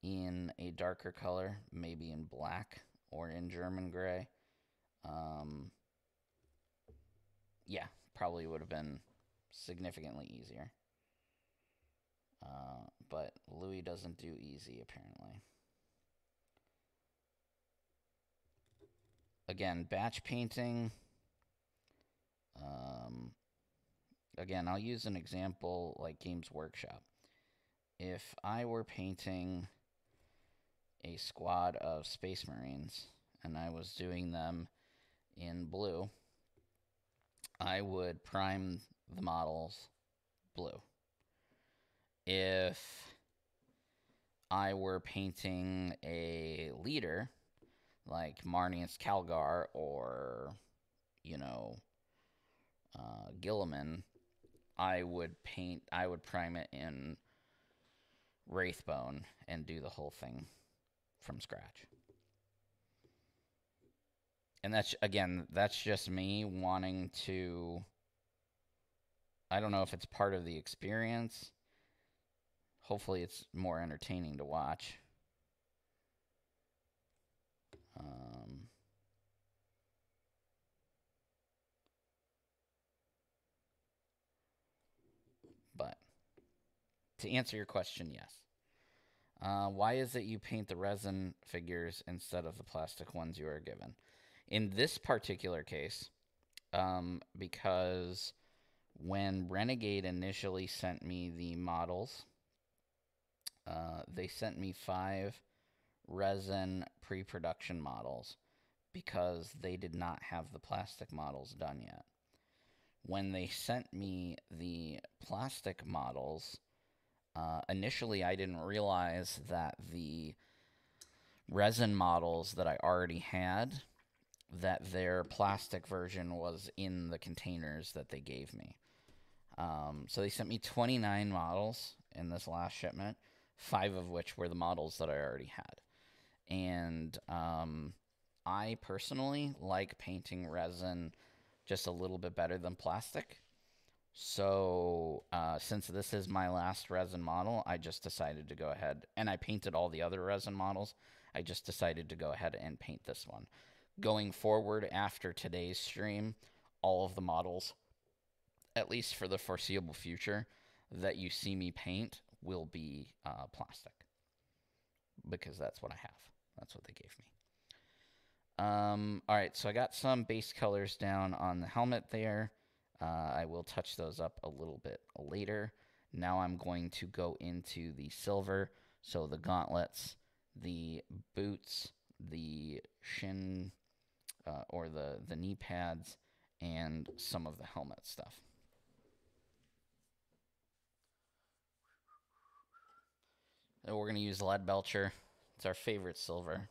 in a darker color, maybe in black or in German gray. Um, yeah, probably would have been significantly easier. Uh, but Louie doesn't do easy, apparently. again, batch painting. Um, again, I'll use an example like Games Workshop. If I were painting a squad of Space Marines and I was doing them in blue, I would prime the models blue. If I were painting a leader like Marneus Calgar or, you know, uh, Guilliman, I would paint, I would prime it in Wraithbone and do the whole thing from scratch. And that's, again, that's just me wanting to. I don't know if it's part of the experience. Hopefully, it's more entertaining to watch. Um, but to answer your question, yes. Uh, why is it you paint the resin figures instead of the plastic ones you are given? In this particular case, um, because when Renegade initially sent me the models, uh, they sent me five resin pre production models because they did not have the plastic models done yet. When they sent me the plastic models, uh, initially I didn't realize that the resin models that I already had that their plastic version was in the containers that they gave me. Um, so they sent me 29 models in this last shipment, five of which were the models that I already had. And um, I personally like painting resin just a little bit better than plastic. So, uh, since this is my last resin model, I just decided to go ahead and I painted all the other resin models. I just decided to go ahead and paint this one. Going forward after today's stream, all of the models, at least for the foreseeable future, that you see me paint will be uh, plastic because that's what I have. That's what they gave me. Um, all right, so I got some base colors down on the helmet there. Uh, I will touch those up a little bit later. Now I'm going to go into the silver. So the gauntlets, the boots, the shin uh, or the, the knee pads, and some of the helmet stuff. And we're going to use Lead Belcher. It's our favorite silver.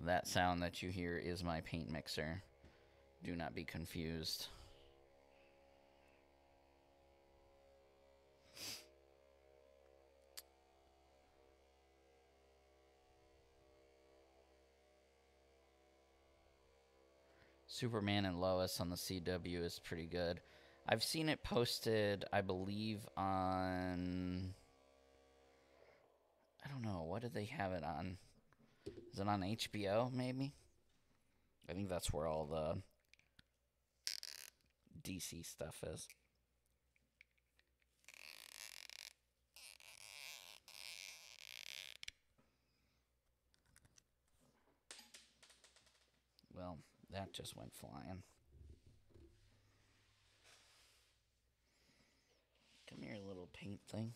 That sound that you hear is my paint mixer. Do not be confused. Superman and Lois on the CW is pretty good. I've seen it posted, I believe, on. I don't know. What did they have it on? Is it on HBO, maybe? I think that's where all the DC stuff is. Well, that just went flying. Come here, little paint thing.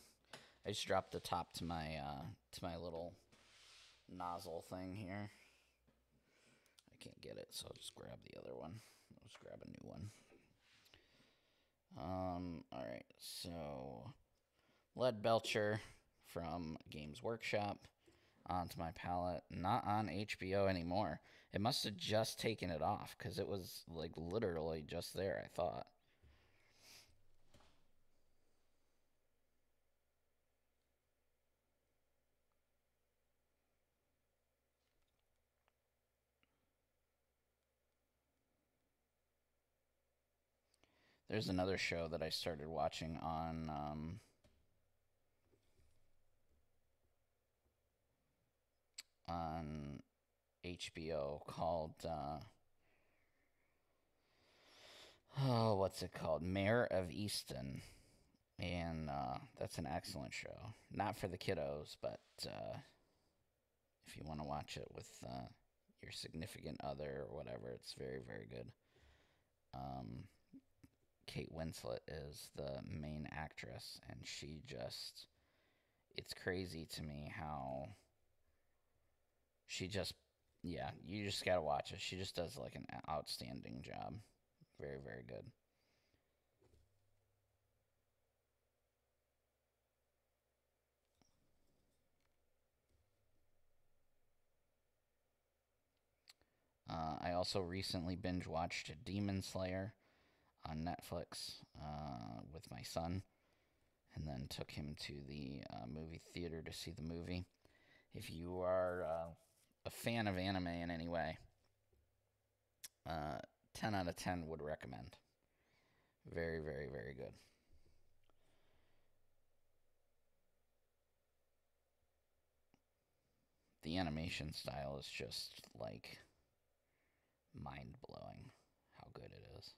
I just dropped the top to my uh, to my little nozzle thing here. I can't get it, so I'll just grab the other one. Just grab a new one. Um, alright, so Leadbelcher from Games Workshop onto my palette. Not on HBO anymore. It must have just taken it off because it was like literally just there, I thought. There's another show that I started watching on um, on HBO called uh, oh, what's it called? Mare of Easttown, and uh, that's an excellent show. Not for the kiddos, but uh, if you want to watch it with uh, your significant other or whatever. It's very, very good. Um, Kate Winslet is the main actress, and she just. It's crazy to me how she just. Yeah, you just gotta watch it. She just does like an outstanding job. Very, very good. Uh, I also recently binge watched Demon Slayer on Netflix uh, with my son, and then took him to the uh, movie theater to see the movie. If you are uh, a fan of anime in any way, uh, 10 out of 10 would recommend. Very, very, very good. The animation style is just like mind blowing how good it is.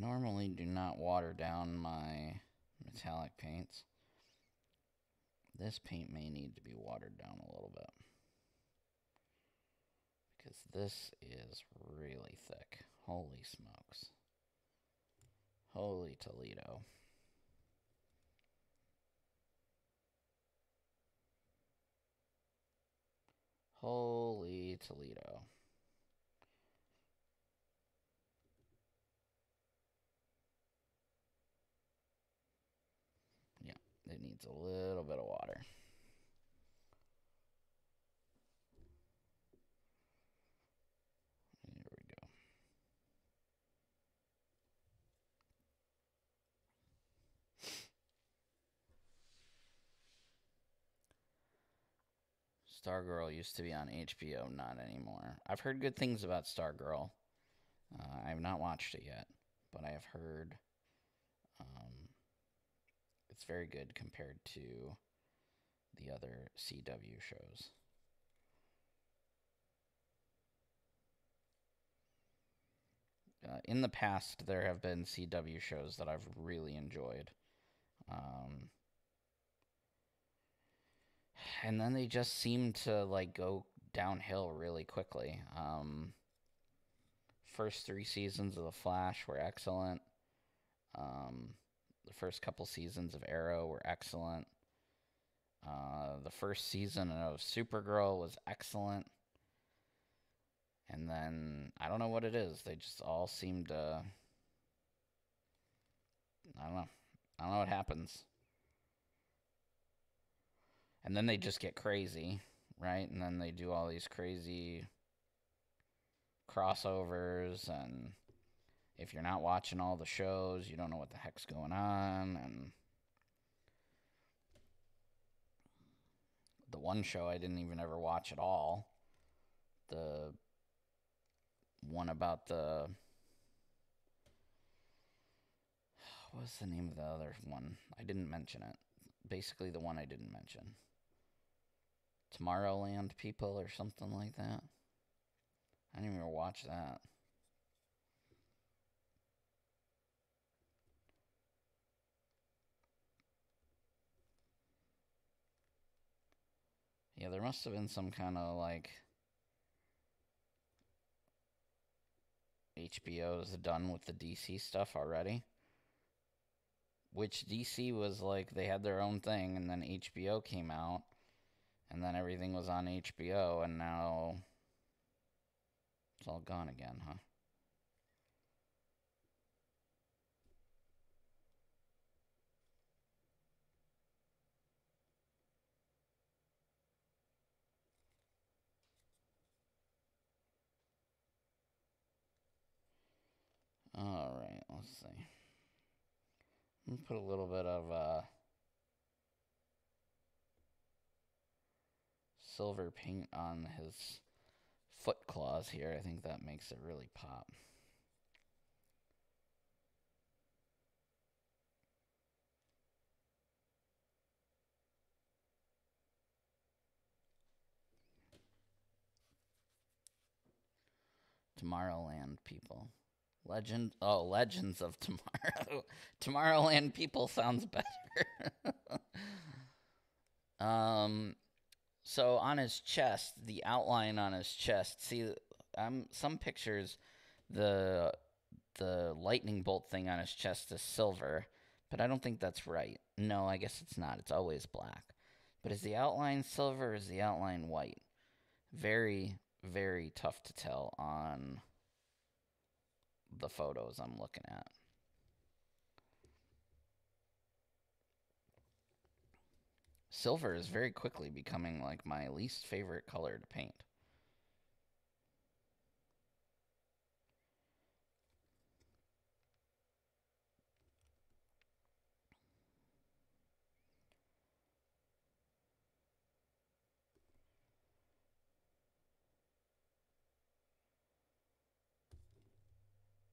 Normally do not water down my metallic paints. This paint may need to be watered down a little bit. Because this is really thick. Holy smokes. Holy Toledo. Holy Toledo. It needs a little bit of water. There we go. Stargirl used to be on HBO, not anymore. I've heard good things about Stargirl. Uh, I have not watched it yet, but I have heard it's very good compared to the other CW shows. Uh, in the past, there have been CW shows that I've really enjoyed. Um, and then they just seem to like go downhill really quickly. Um, first three seasons of The Flash were excellent. Um, the first couple seasons of Arrow were excellent. Uh, the first season of Supergirl was excellent. And then I don't know what it is. They just all seem to. I don't know. I don't know what happens. And then they just get crazy, right? And then they do all these crazy crossovers and if you're not watching all the shows, you don't know what the heck's going on. And the one show I didn't even ever watch at all, the one about the. What's the name of the other one? I didn't mention it. Basically, the one I didn't mention. Tomorrowland people or something like that. I didn't even watch that. Yeah, there must have been some kind of like HBO's done with the DC stuff already. Which DC was like they had their own thing and then HBO came out and then everything was on HBO and now it's all gone again, huh? All right, let's see. Let me put a little bit of uh, silver paint on his foot claws here. I think that makes it really pop. Tomorrowland people. Legend oh, Legends of Tomorrow. Tomorrowland people sounds better. um so on his chest, the outline on his chest, see um some pictures the the lightning bolt thing on his chest is silver, but I don't think that's right. No, I guess it's not. It's always black. But is the outline silver is the outline white? Very, very tough to tell on the photos I'm looking at. Silver is very quickly becoming like my least favorite color to paint.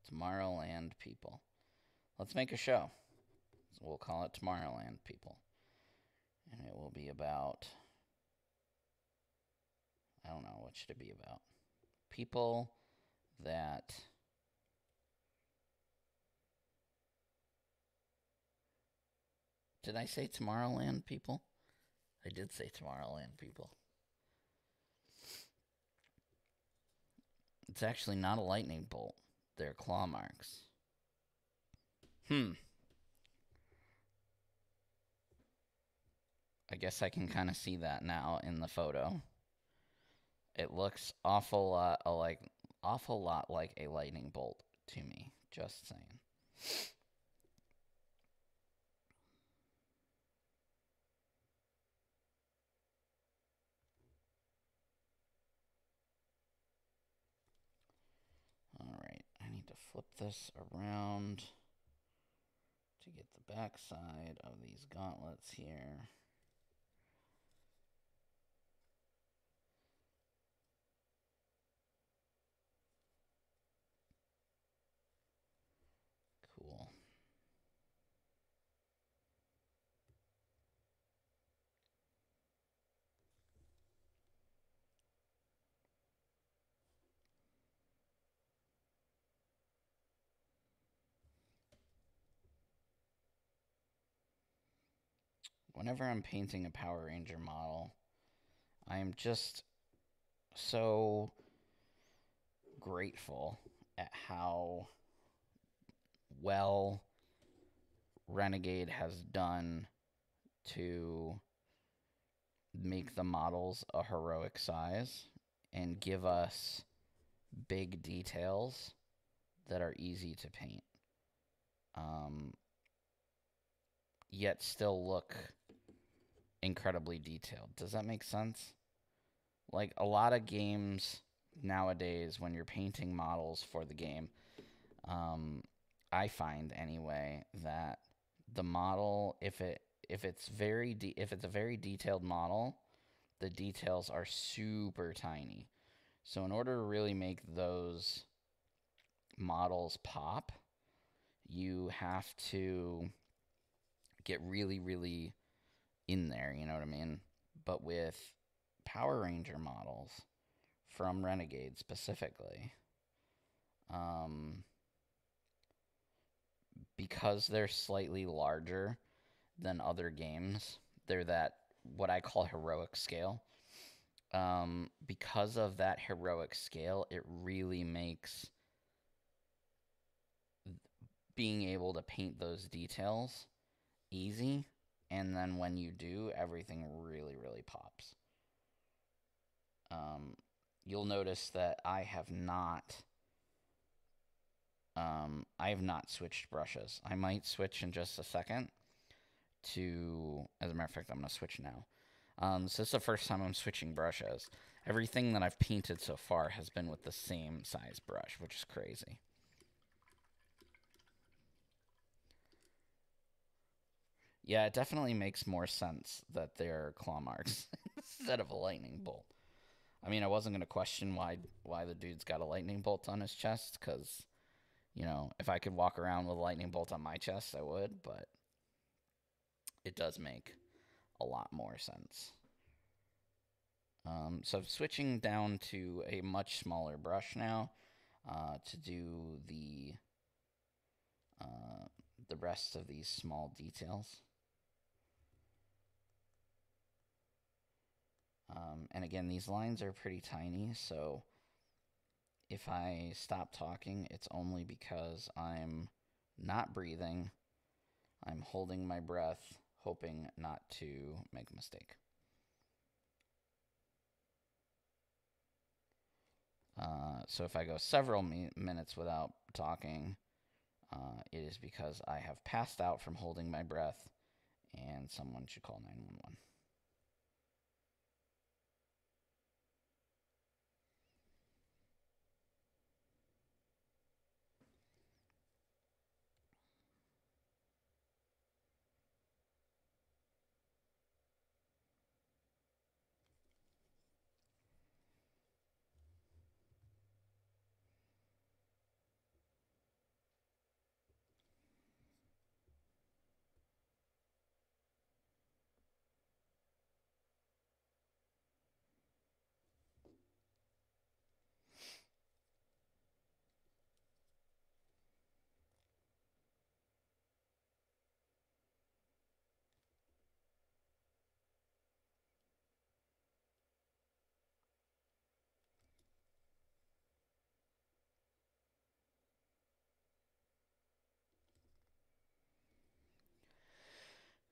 Tomorrowland People. Let's make a show. So we'll call it Tomorrowland People. And it will be about. I don't know. What should it be about? People that. Did I say Tomorrowland people? I did say Tomorrowland people. It's actually not a lightning bolt their claw marks. Hmm. I guess I can kind of see that now in the photo. It looks awful lot like awful lot like a lightning bolt to me. Just saying. Flip this around to get the back side of these gauntlets here. Whenever I'm painting a Power Ranger model, I am just so grateful at how well Renegade has done to make the models a heroic size and give us big details that are easy to paint. Um, yet still look incredibly detailed. Does that make sense? Like a lot of games nowadays, when you're painting models for the game, um, I find anyway that the model, if it if it's very de- if it's a very detailed model, the details are super tiny. So in order to really make those models pop, you have to get really really in there, you know what I mean? But with Power Ranger models from Renegade specifically, um, because they're slightly larger than other games, they're that what I call heroic scale. Um, because of that heroic scale, it really makes being able to paint those details easy and then when you do, everything really, really pops. Um, you'll notice that I have not. Um, I have not switched brushes. I might switch in just a second to, as a matter of fact, I'm going to switch now. Um, so this is the first time I'm switching brushes. Everything that I've painted so far has been with the same size brush, which is crazy. Yeah, it definitely makes more sense that they're claw marks instead of a lightning bolt. I mean, I wasn't going to question why why the dude's got a lightning bolt on his chest cuz you know, if I could walk around with a lightning bolt on my chest, I would, but it does make a lot more sense. Um, so switching down to a much smaller brush now. uh, to do the uh, the rest of these small details. Um, and again, these lines are pretty tiny, so if I stop talking, it's only because I'm not breathing. I'm holding my breath, hoping not to make a mistake. Uh, so if I go several mi minutes without talking, uh, it is because I have passed out from holding my breath and someone should call 911.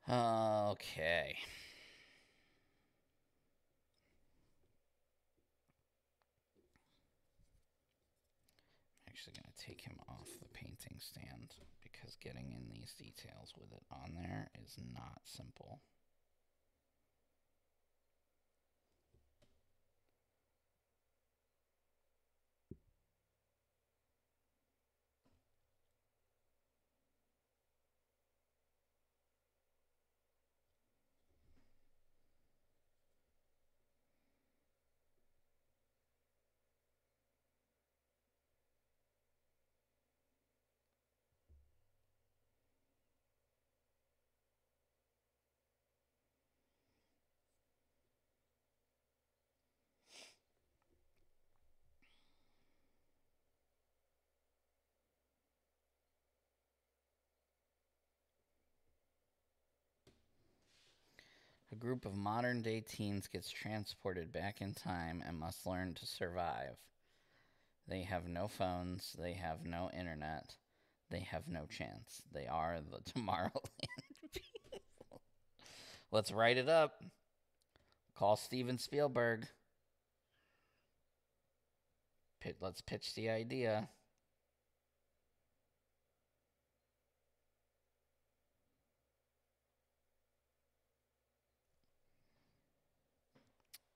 Uh, okay. I'm actually going to take him off the painting stand because getting in these details with it on there is not simple. A group of modern day teens gets transported back in time and must learn to survive. They have no phones, they have no internet, they have no chance. They are the Tomorrowland people. Let's write it up. Call Steven Spielberg. Let's pitch the idea.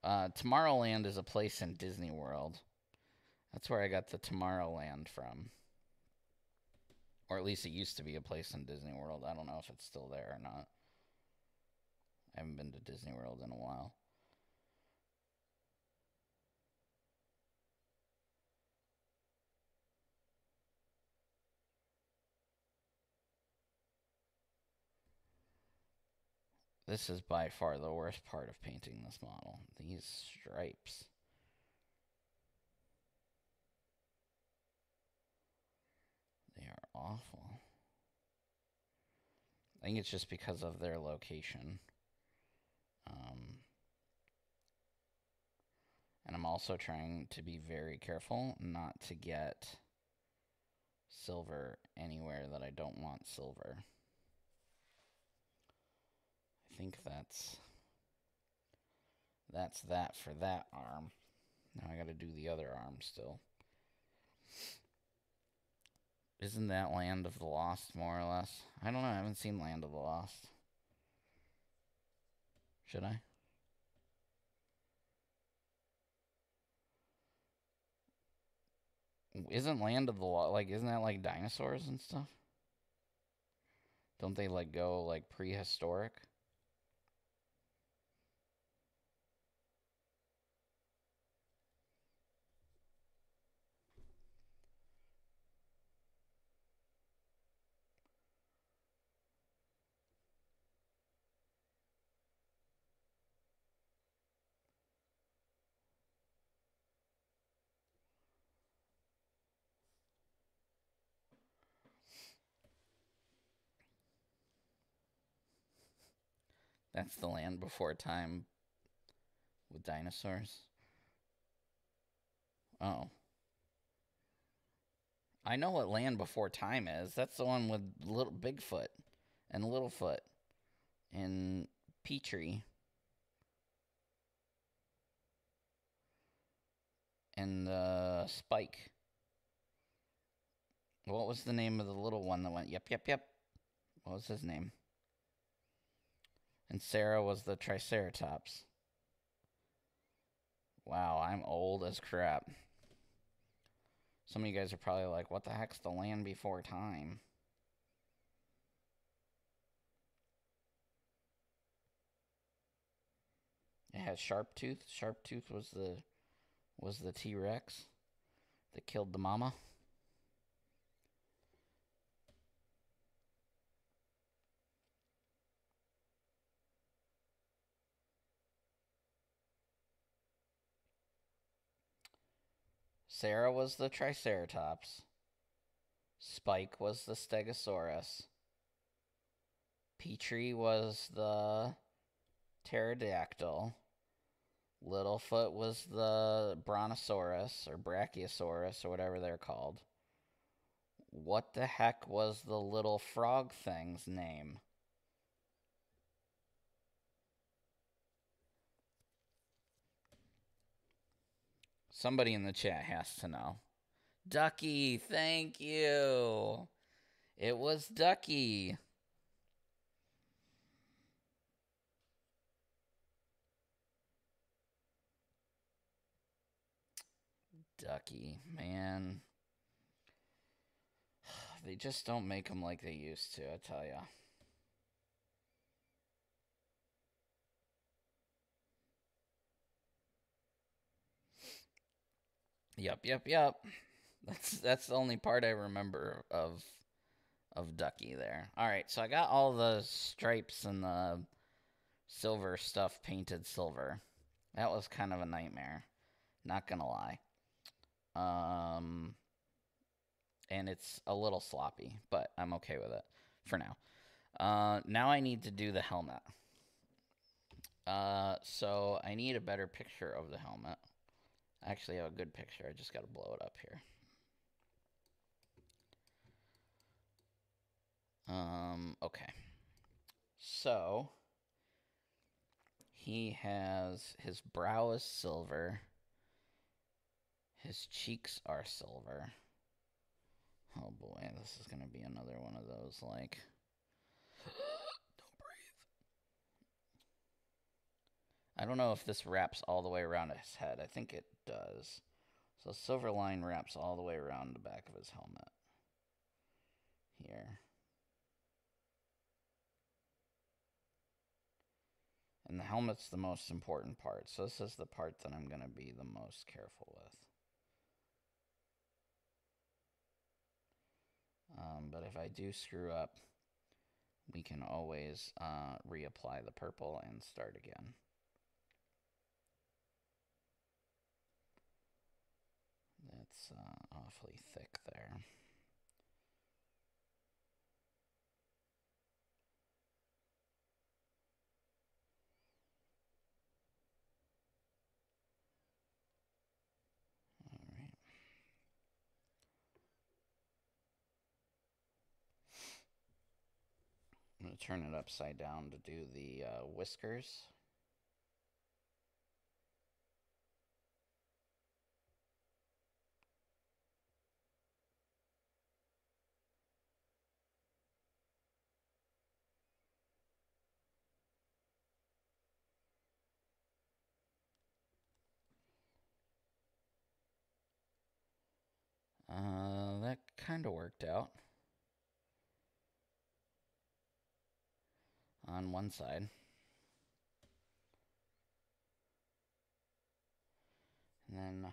Uh, Tomorrowland is a place in Disney World. That's where I got the Tomorrowland from. Or at least it used to be a place in Disney World. I don't know if it's still there or not. I haven't been to Disney World in a while. This is by far the worst part of painting this model. These stripes. They are awful. I think it's just because of their location. Um, and I'm also trying to be very careful not to get silver anywhere that I don't want silver think that's that's that for that arm. Now I got to do the other arm still. Isn't that Land of the Lost, more or less? I don't know. I haven't seen Land of the Lost. Should I? Isn't Land of the Lost, like, isn't that like dinosaurs and stuff? Don't they, like, go, like, prehistoric? That's the land before time with dinosaurs. Oh. I know what Land Before Time is. That's the one with little Bigfoot and Littlefoot and Petrie and uh, Spike. What was the name of the little one that went yep yep yep? What was his name? And Sarah was the Triceratops. Wow, I'm old as crap. Some of you guys are probably like, what the heck's the land before time? It has Sharptooth. Sharptooth was the was the T Rex that killed the mama. Sarah was the Triceratops. Spike was the Stegosaurus. Petrie was the pterodactyl. Littlefoot was the brontosaurus or brachiosaurus or whatever they're called. What the heck was the little frog thing's name? Somebody in the chat has to know. Ducky, thank you. It was Ducky. Ducky, man. They just don't make them like they used to, I tell ya. Yep, yep, yep. That's that's the only part I remember of of Ducky there. All right, so I got all the stripes and the silver stuff painted silver. That was kind of a nightmare, not gonna lie. Um, and it's a little sloppy, but I'm okay with it for now. Uh, now I need to do the helmet. Uh, so I need a better picture of the helmet. I actually have a good picture. I just got to blow it up here. Um, okay. So he has his brow is silver. His cheeks are silver. Oh boy, this is going to be another one of those like don't breathe. I don't know if this wraps all the way around his head. I think it does. So silver line wraps all the way around the back of his helmet. Here. And the helmet's the most important part. So this is the part that I'm going to be the most careful with. Um, but if I do screw up, we can always uh, reapply the purple and start again. That's uh, awfully thick there. All right. I'm going to turn it upside down to do the uh, whiskers. Uh, that kind of worked out. On one side. And then uh,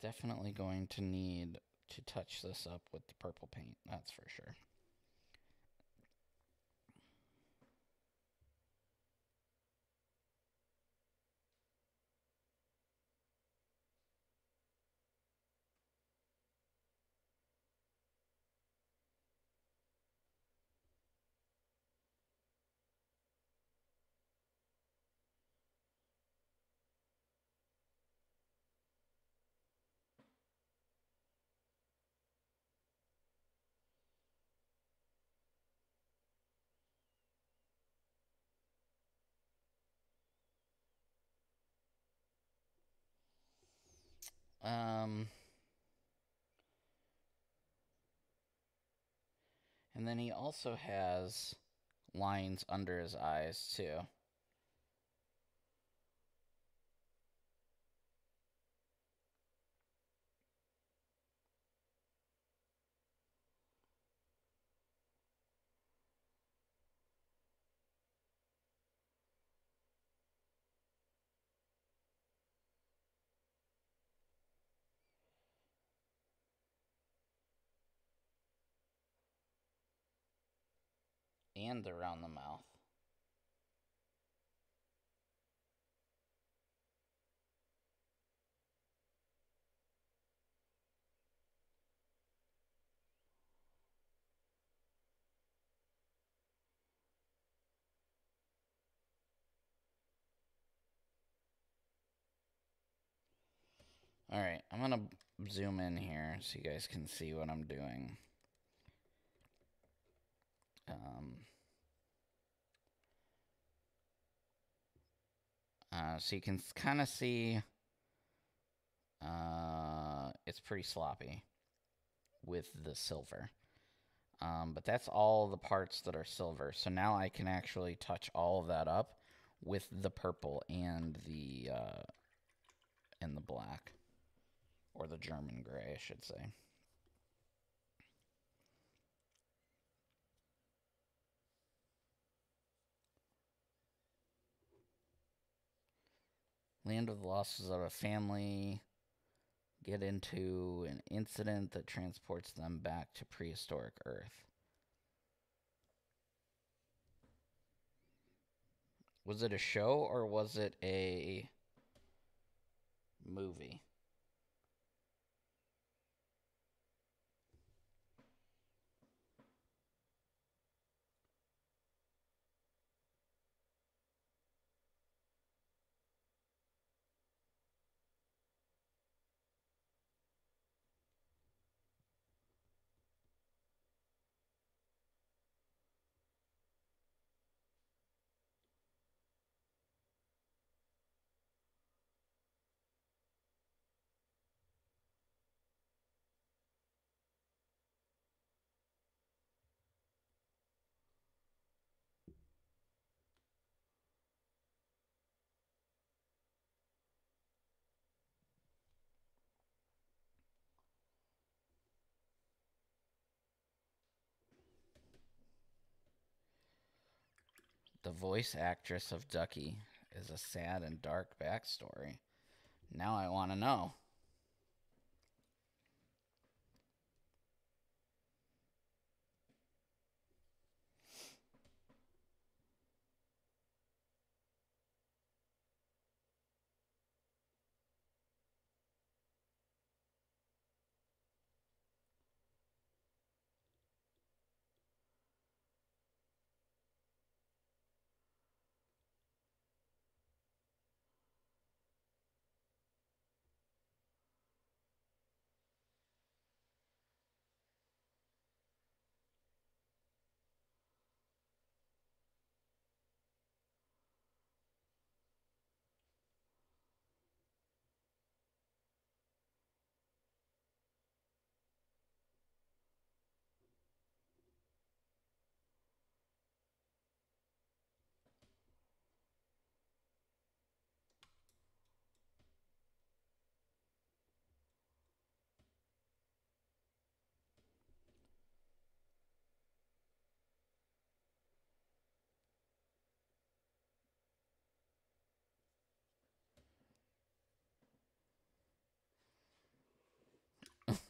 definitely going to need to touch this up with the purple paint, that's for sure. Um, and then he also has lines under his eyes, too. And around the mouth. All right, I'm going to zoom in here so you guys can see what I'm doing. Um, uh, so you can kind of see uh, it's pretty sloppy with the silver. Um, but that's all the parts that are silver. So now I can actually touch all of that up with the purple and the uh, and the black, or the German gray, I should say. Land of the losses of a family get into an incident that transports them back to prehistoric Earth. Was it a show or was it a movie? The voice actress of Ducky is a sad and dark backstory. Now I want to know.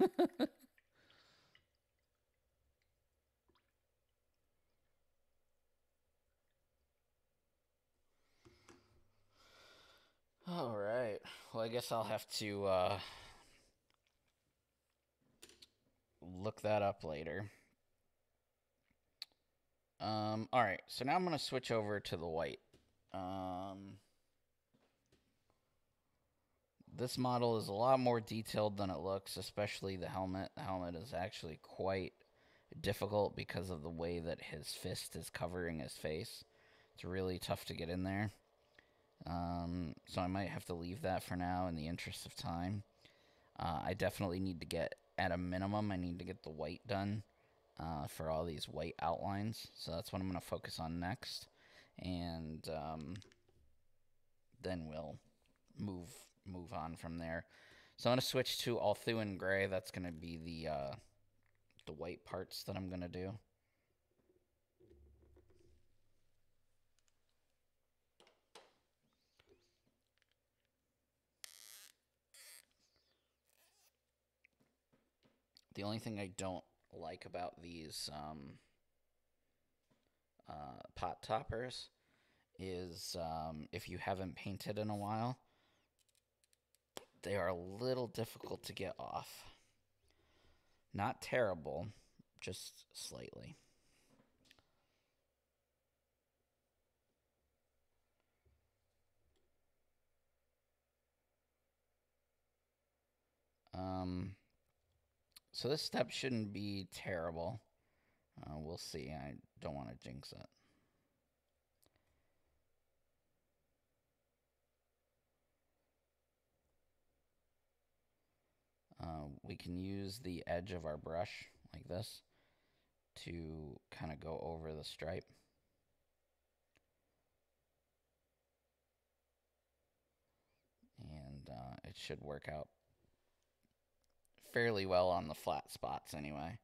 All right. Well, I guess I'll have to uh, look that up later. Um, all right. So now I'm going to switch over to the white. Um, this model is a lot more detailed than it looks, especially the helmet. The helmet is actually quite difficult because of the way that his fist is covering his face. It's really tough to get in there. Um, so I might have to leave that for now in the interest of time. Uh, I definitely need to get, at a minimum, I need to get the white done uh, for all these white outlines. So that's what I'm going to focus on next. And um, then we'll move move on from there. So I'm to switch to Ulthuan Gray. That's going to be the, uh, the white parts that I'm going to do. The only thing I don't like about these um, uh, pot toppers is um, if you haven't painted in a while, they are a little difficult to get off. Not terrible, just slightly. Um, so this step shouldn't be terrible. Uh, we'll see. I don't want to jinx it. Uh, we can use the edge of our brush like this to kind of go over the stripe. And uh, it should work out fairly well on the flat spots anyway.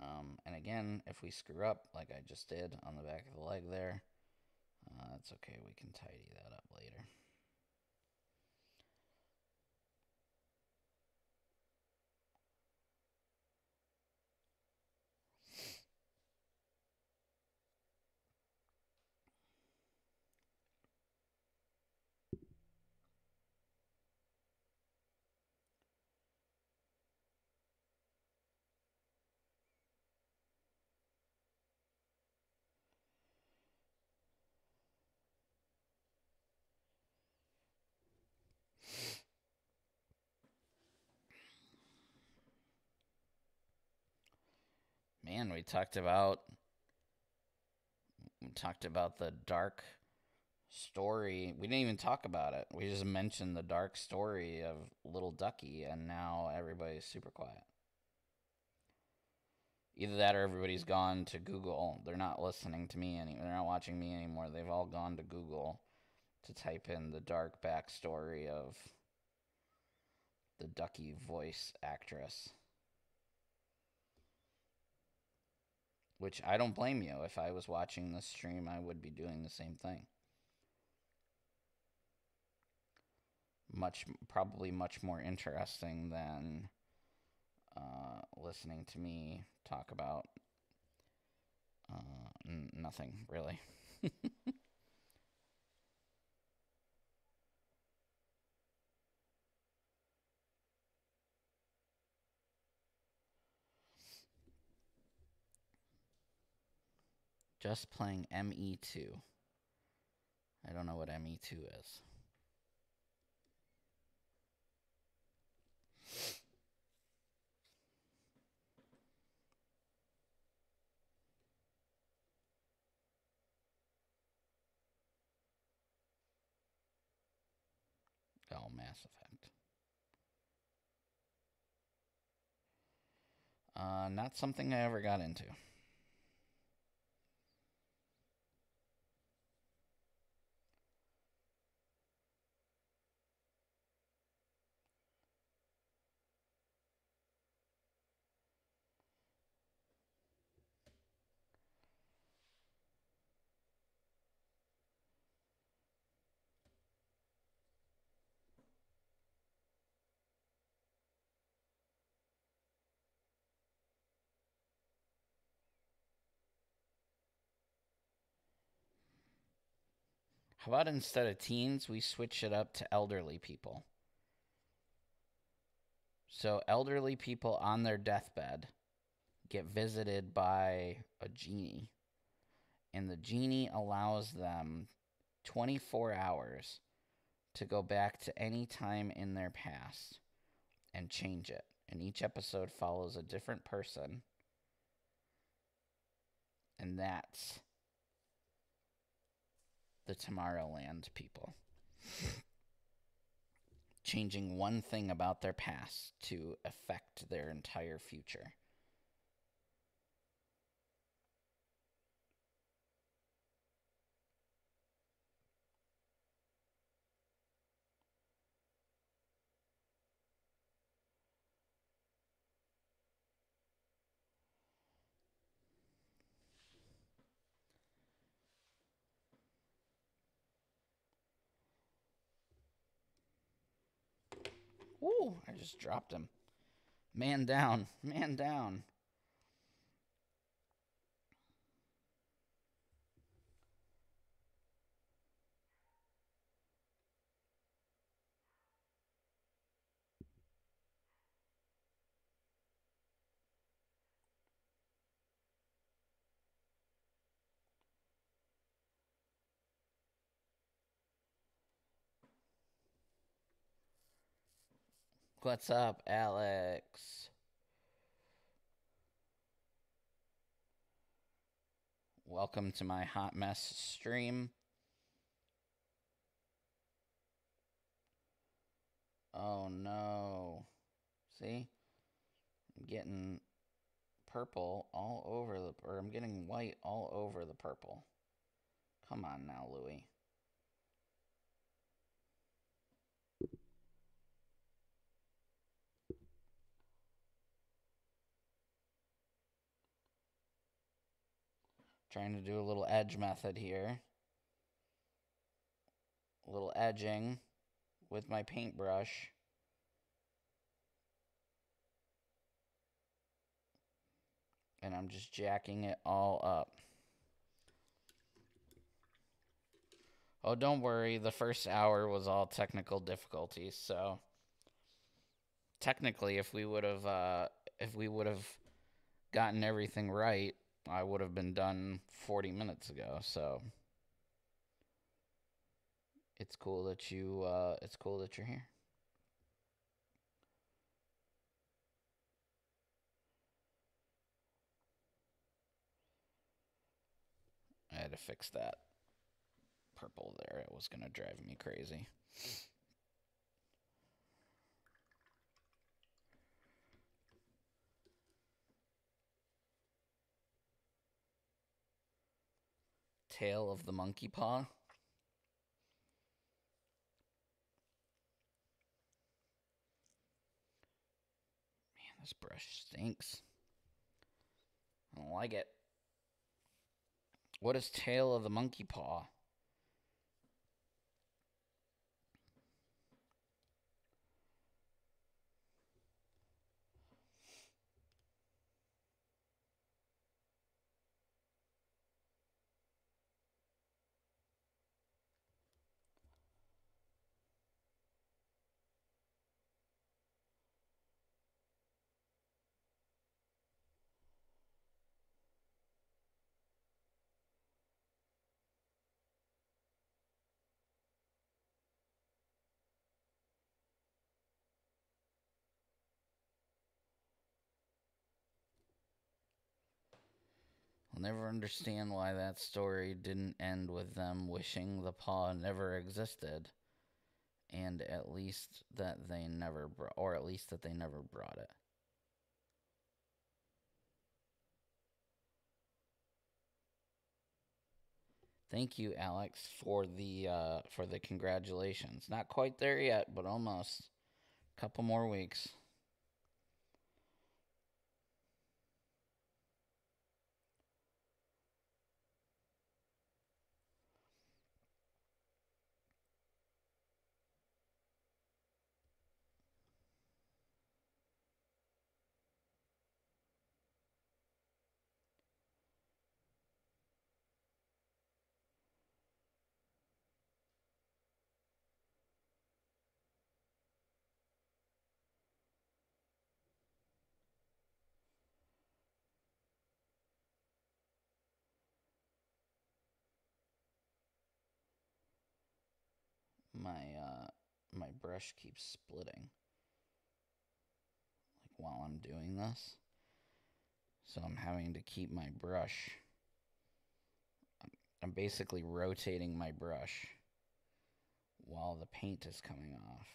Um, and again, if we screw up, like I just did on the back of the leg there, uh, that's okay. We can tidy that up later. Man, we talked about we talked about the dark story. We didn't even talk about it. We just mentioned the dark story of Little Ducky, and now everybody's super quiet. Either that or everybody's gone to Google. They're not listening to me anymore. They're not watching me anymore. They've all gone to Google to type in the dark backstory of the Ducky voice actress. Which I don't blame you. If I was watching this stream, I would be doing the same thing. Much, probably much more interesting than uh, listening to me talk about uh, nothing, really. Just playing ME2. I don't know what ME2 is. Oh, Mass Effect. Uh, not something I ever got into. How about instead of teens, we switch it up to elderly people? So elderly people on their deathbed get visited by a genie, and the genie allows them 24 hours to go back to any time in their past and change it. And each episode follows a different person. And that's the Tomorrowland people. Changing one thing about their past to affect their entire future. I just dropped him. Man down, man down. What's up, Alex? Welcome to my hot mess stream. Oh no. See? I'm getting purple all over the or I'm getting white all over the purple. Come on now, Louie. Trying to do a little edge method here. A little edging with my paintbrush. And I'm just jacking it all up. Oh, don't worry. The first hour was all technical difficulties. So technically, if we would have, uh, if we would have gotten everything right, I would have been done 40 minutes ago. So it's cool that you, uh, it's cool that you're here. I had to fix that purple there. It was going to drive me crazy. Tale of the Monkey Paw. Man, this brush stinks. I don't like it. What is Tale of the Monkey Paw? I'll never understand why that story didn't end with them wishing the paw never existed, and at least that they never brought, or at least that they never brought it. Thank you, Alex, for the uh, for the congratulations. Not quite there yet, but almost. Couple more weeks. Brush keeps splitting. Like while I'm doing this. So I'm having to keep my brush. I'm basically rotating my brush while the paint is coming off.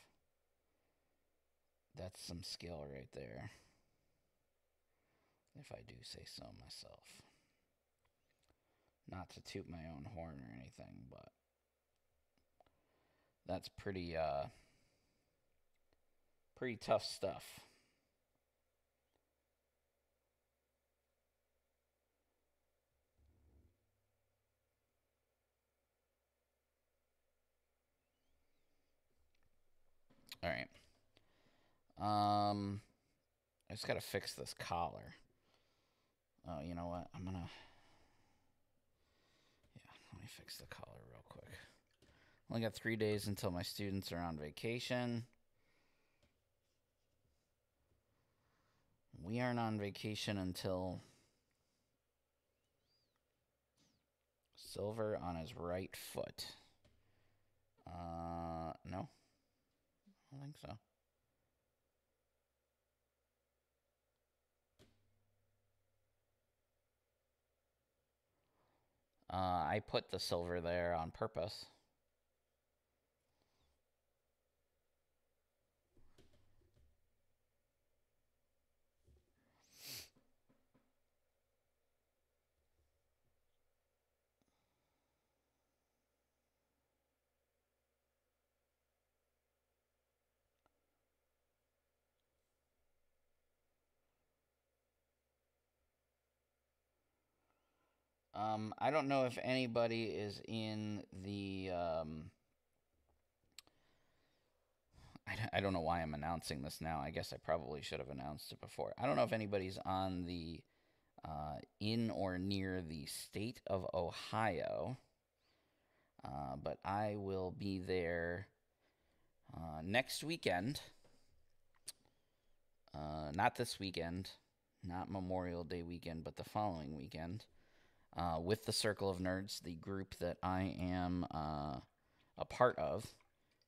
That's some skill right there. If I do say so myself. Not to toot my own horn or anything, but that's pretty uh pretty tough stuff. All right. Um, I just got to fix this collar. Oh, you know what? I'm to. Yeah, let me fix the collar. Only got three days until my students are on vacation. We aren't on vacation until Silver on his right foot. Uh, no. I don't think so. Uh, I put the silver there on purpose. Um, I don't know if anybody is in the. Um, I, don't know why I'm announcing this now. I guess I probably should have announced it before. I don't know if anybody's on the uh, in or near the state of Ohio, uh, but I will be there uh, next weekend. Uh, not this weekend, not Memorial Day weekend, but the following weekend uh, with the Circle of Nerds, the group that I am uh, a part of,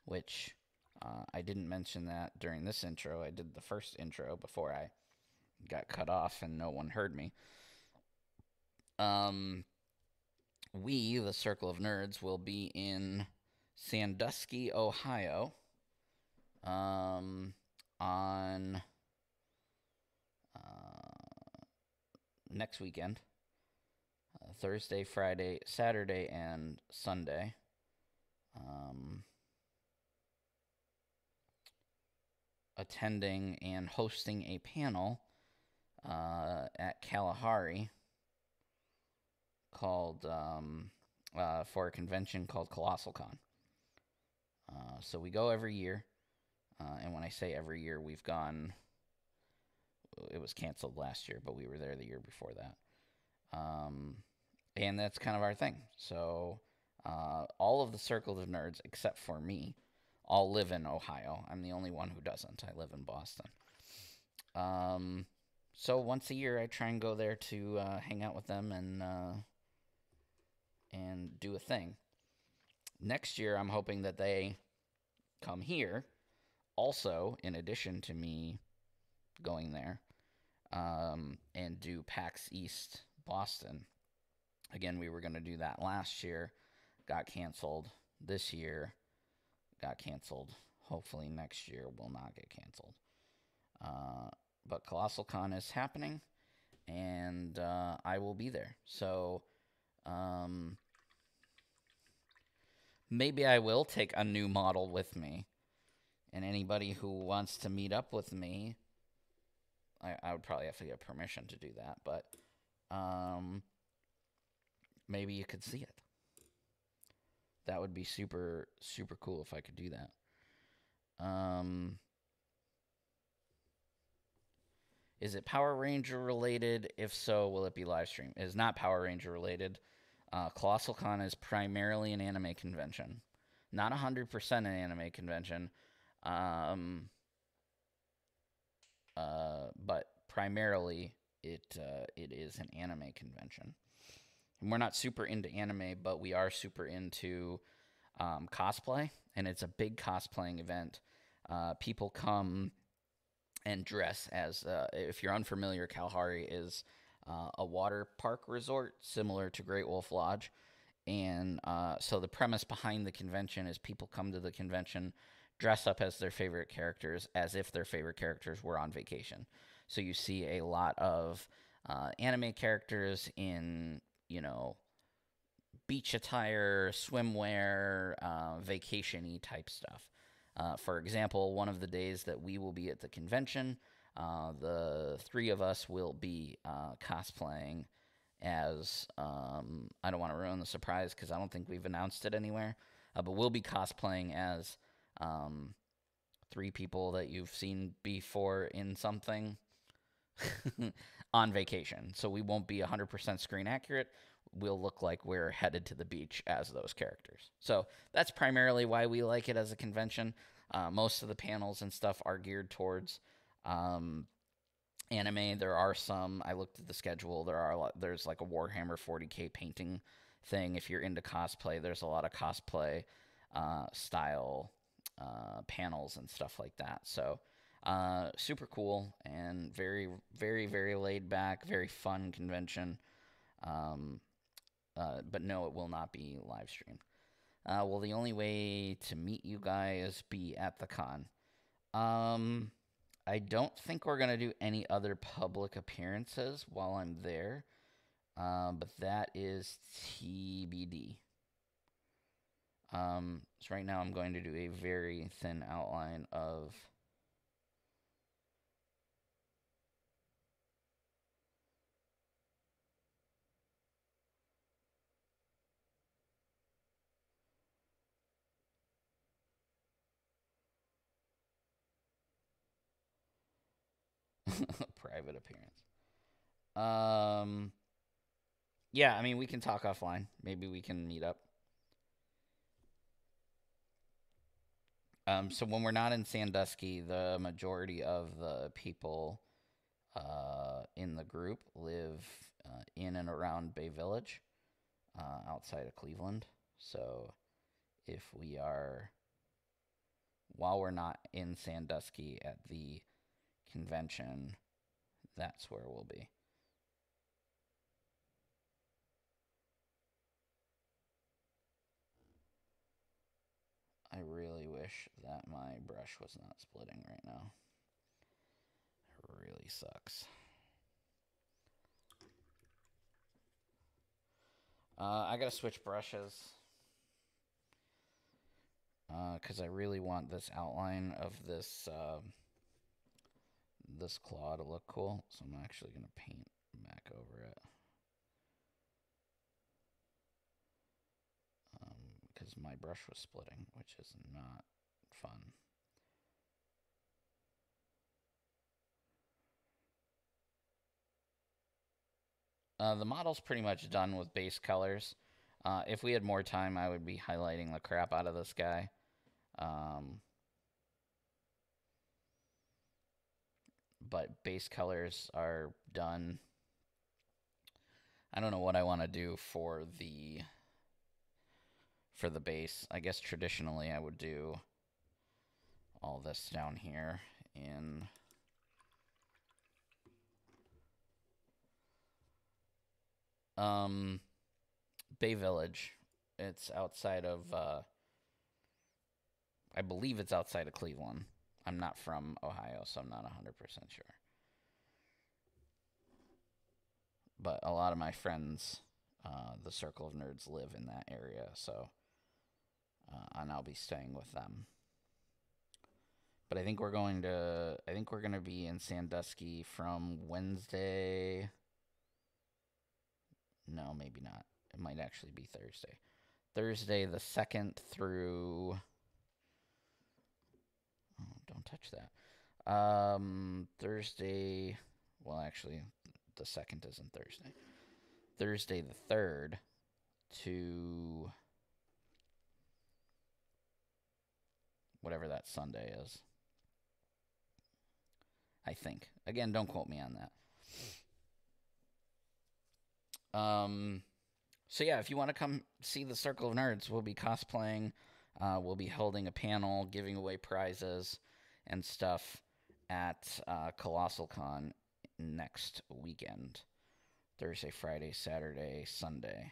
which uh, I didn't mention that during this intro. I did the first intro before I got cut off and no one heard me. Um, we, the Circle of Nerds, will be in Sandusky, Ohio, um, on uh, next weekend. Thursday, Friday, Saturday, and Sunday. Um, attending and hosting a panel uh, at Kalahari called um, uh, for a convention called Colossal Con. Uh, so we go every year, uh, and when I say every year, we've gone. It was canceled last year, but we were there the year before that. Um, and that's kind of our thing. So uh, all of the circles of nerds, except for me, all live in Ohio. I'm the only one who doesn't. I live in Boston. Um, so once a year, I try and go there to uh, hang out with them and uh, and do a thing. Next year, I'm hoping that they come here. Also, in addition to me going there, um, and do PAX East Boston Again, we were going to do that last year, got canceled. This year, got canceled. Hopefully, next year will not get canceled. Uh, but Colossal Con is happening, and uh, I will be there. So, um, maybe I will take a new model with me. And anybody who wants to meet up with me, I, I would probably have to get permission to do that. But um, maybe you could see it. That would be super super cool if I could do that. Um Is it Power Ranger related? If so, will it be live stream? It is not Power Ranger related. Uh, Colossal Con is primarily an anime convention, not 100% an anime convention, um, uh, but primarily it uh, it is an anime convention. And we're not super into anime, but we are super into um, cosplay, and it's a big cosplaying event uh, people come and dress as. Uh, if you're unfamiliar, Kalahari is uh, a water park resort similar to Great Wolf Lodge. And uh, so the premise behind the convention is people come to the convention, dress up as their favorite characters, as if their favorite characters were on vacation. So you see a lot of uh, anime characters in, you know, beach attire, swimwear, uh, vacation-y type stuff. Uh, for example, one of the days that we will be at the convention, uh, the three of us will be uh, cosplaying as um, I don't want to ruin the surprise because I don't think we've announced it anywhere, uh, but we'll be cosplaying as um, three people that you've seen before in something on vacation. So we won't be 100% screen accurate. We'll look like we're headed to the beach as those characters. So that's primarily why we like it as a convention. Uh, most of the panels and stuff are geared towards um, anime. There are some. I looked at the schedule. There are a lot, there's like a Warhammer 40k painting thing. If you're into cosplay, there's a lot of cosplay uh, style uh, panels and stuff like that. So uh, super cool and very very very laid back, very fun convention. Um, uh, but no, it will not be live streamed. Uh, well, the only way to meet you guys be at the con. Um, I don't think we're gonna do any other public appearances while I'm there, um, but that is TBD. Um, so right now I'm going to do a very thin outline of. private appearance. Um, yeah, I mean, we can talk offline. Maybe we can meet up. Um, so when we're not in Sandusky, the majority of the people uh, in the group live uh, in and around Bay Village, uh, outside of Cleveland. So if we are, while we're not in Sandusky at the convention, that's where we'll be. I really wish that my brush was not splitting right now. It really sucks. Uh, I gotta switch brushes. Because uh, I really want this outline of this... Uh, this claw to look cool, so I'm actually going to paint back over it. Because um, my brush was splitting, which is not fun. Uh, the model's pretty much done with base colors. Uh, if we had more time, I would be highlighting the crap out of this guy. Um, but base colors are done. I don't know what I want to do for the for the base. I guess traditionally I would do all this down here in um Bay Village. It's outside of uh I believe it's outside of Cleveland. I'm not from Ohio, so I'm not 100% sure. But a lot of my friends, uh, the Circle of Nerds, live in that area, so uh, and I'll be staying with them. But I think we're going to I think we're going to be in Sandusky from Wednesday. No, maybe not. It might actually be Thursday. Thursday the 2nd through don't touch that. Um, Thursday. Well, actually, the second isn't Thursday. Thursday the third to whatever that Sunday is. I think. Again, don't quote me on that. Um, so yeah, if you want to come see the Circle of Nerds, we'll be cosplaying. Uh, we'll be holding a panel, giving away prizes. and stuff at uh, Colossal Con next weekend Thursday, Friday, Saturday, Sunday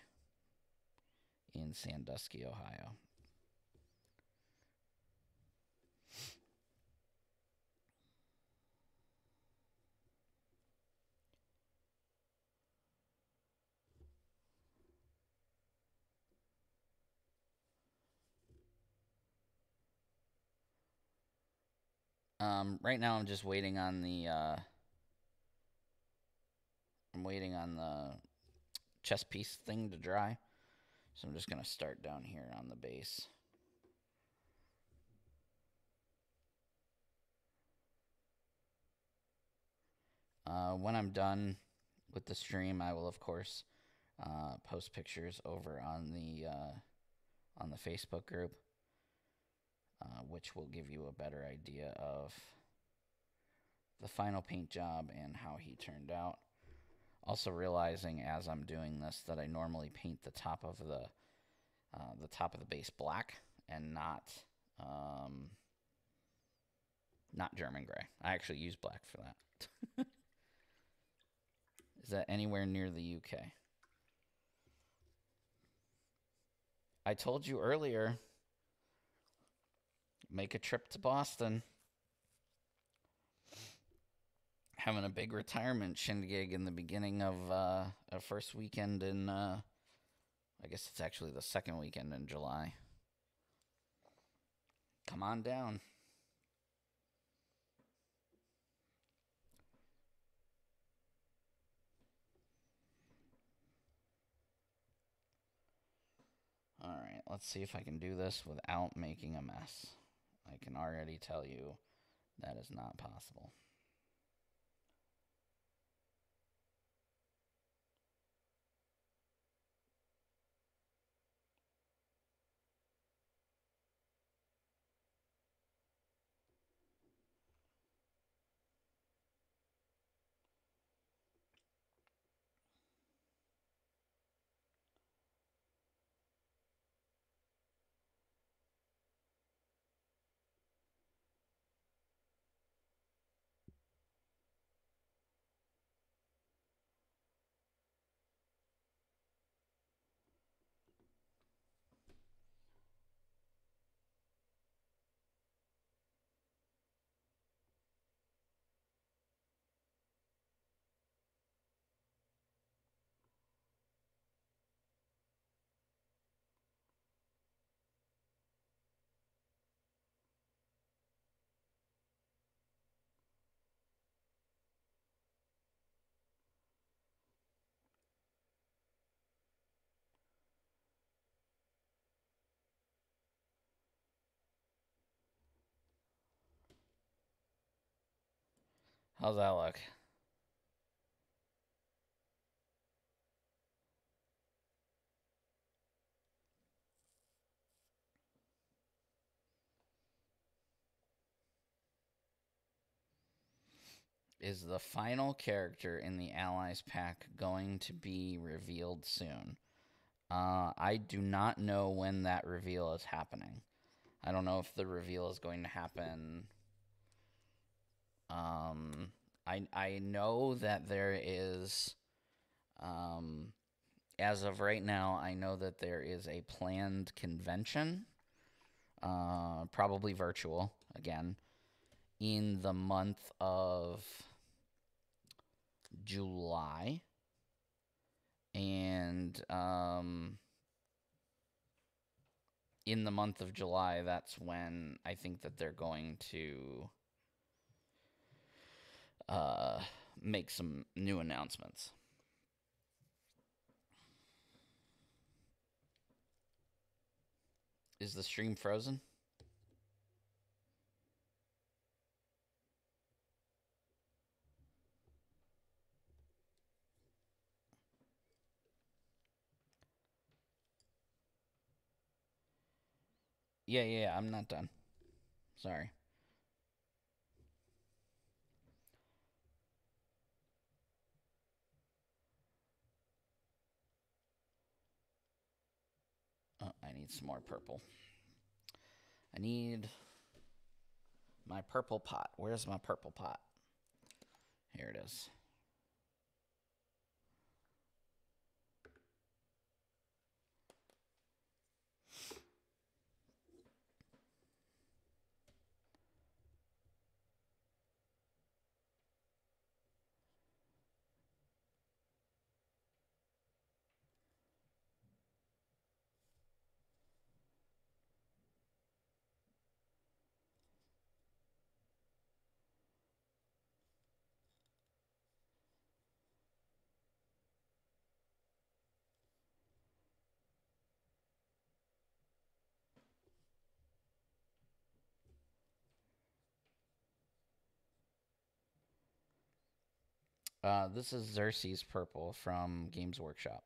in Sandusky, Ohio. Um, right now, I'm just waiting on the. Uh, I'm waiting on the chess piece thing to dry. So I'm just going to start down here on the base. Uh, when I'm done with the stream, I will, of course, uh, post pictures over on the uh, on the Facebook group uh, which will give you a better idea of the final paint job and how he turned out. Also realizing as I'm doing this that I normally paint the top of the uh, the top of the base black and not um, not German gray. I actually use black for that. Is that anywhere near the UK? I told you earlier make a trip to Boston. Having a big retirement shindig in the beginning of uh, a first weekend in, uh, I guess it's actually the second weekend in July. Come on down. All right, let's see if I can do this without making a mess. I can already tell you that is not possible. How's that look? Is the final character in the Allies pack going to be revealed soon? Uh, I do not know when that reveal is happening. I don't know if the reveal is going to happen um, I I know that there is, um, as of right now, I know that there is a planned convention, uh, probably virtual again, in the month of July, and um. In the month of July, that's when I think that they're going to uh, make some new announcements. Is the stream frozen? Yeah, yeah, I'm not done. Sorry. I need some more purple. I need my purple pot. Where's my purple pot? Here it is. Uh, this is Xereus Purple from Games Workshop.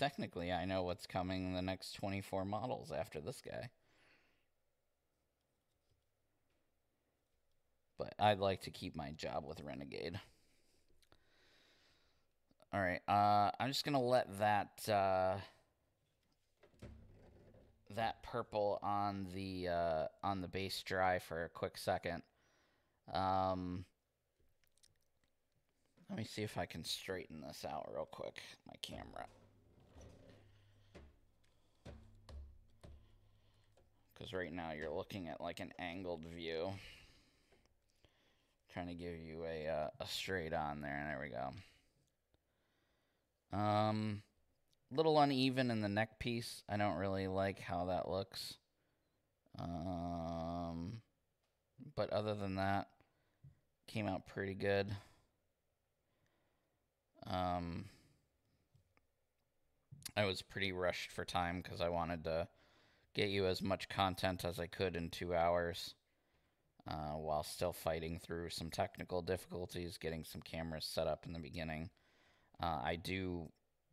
Technically, I know what's coming in the next 24 models after this guy. But I'd like to keep my job with Renegade. All right, uh, I'm just gonna let that uh, that purple on the uh, on the base dry for a quick second. Um, let me see if I can straighten this out real quick. My camera. Because right now you're looking at like an angled view. Trying to give you a, uh, a straight on there. And There we go. Um, little uneven in the neck piece. I don't really like how that looks. Um, but other than that, came out pretty good. Um, I was pretty rushed for time because I wanted to get you as much content as I could in two hours uh, while still fighting through some technical difficulties, getting some cameras set up in the beginning. Uh, I do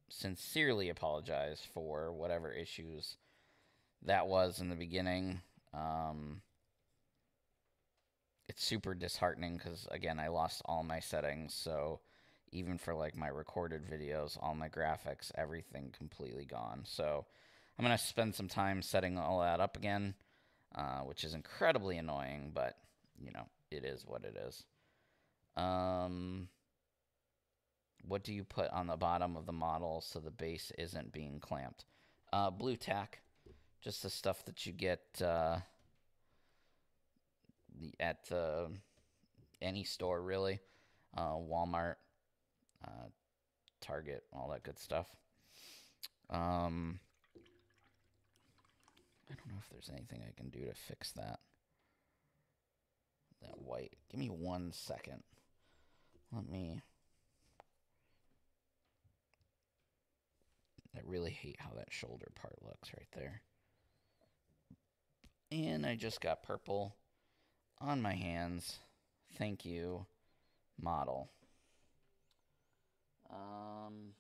sincerely apologize for whatever issues that was in the beginning. Um, it's super disheartening because, again, I lost all my settings. So even for like my recorded videos, all my graphics, everything completely gone. So I'm going to spend some time setting all that up again, uh, which is incredibly annoying, but, you know, it is what it is. Um, what do you put on the bottom of the model so the base isn't being clamped? Uh, Blu-Tack, just the stuff that you get uh, at uh, any store, really. Uh, Walmart, uh, Target, all that good stuff. Um, I don't know if there's anything I can do to fix that. That white. Give me one second. Let me. I really hate how that shoulder part looks right there. And I just got purple on my hands. Thank you, model. Um.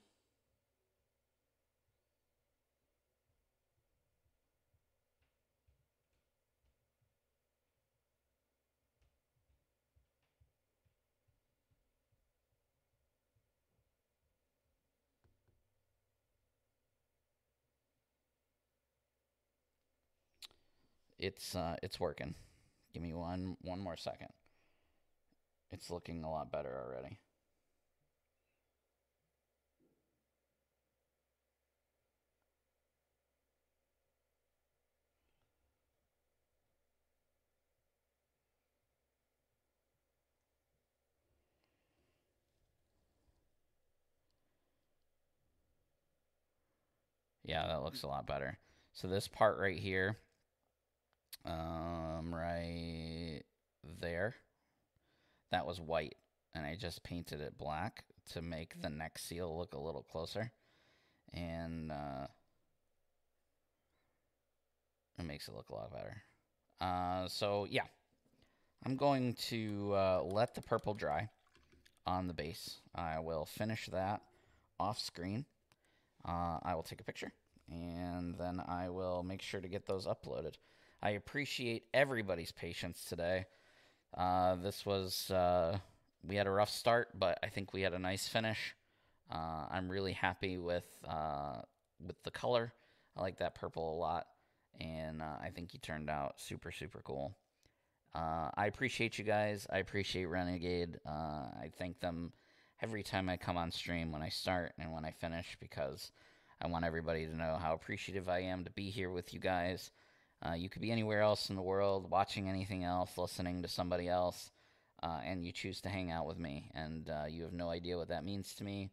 It's uh, it's working. Give me one one more second. It's looking a lot better already. Yeah, that looks a lot better. So this part right here, um, right there, that was white, and I just painted it black to make the next seal look a little closer, and uh, it makes it look a lot better. Uh, so yeah, I'm going to uh, let the purple dry on the base. I will finish that off screen. Uh, I will take a picture and then I will make sure to get those uploaded. I appreciate everybody's patience today. Uh, this was, uh, we had a rough start, but I think we had a nice finish. Uh, I'm really happy with, uh, with the color. I like that purple a lot, and uh, I think he turned out super, super cool. Uh, I appreciate you guys. I appreciate Renegade. I thank them every time I come on stream when I start and when I finish because I want everybody to know how appreciative I am to be here with you guys. Uh, you could be anywhere else in the world, watching anything else, listening to somebody else, uh, and you choose to hang out with me. And uh, you have no idea what that means to me.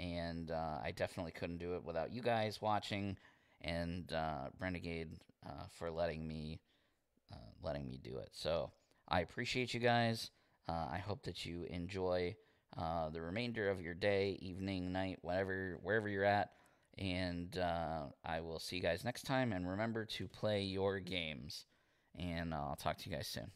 And uh, I definitely couldn't do it without you guys watching and uh, Renegade uh, for letting me letting me do it. So I appreciate you guys. I hope that you enjoy the remainder of your day, evening, night, whatever, wherever you're at. And uh, I will see you guys next time. And remember to play your games. And I'll talk to you guys soon.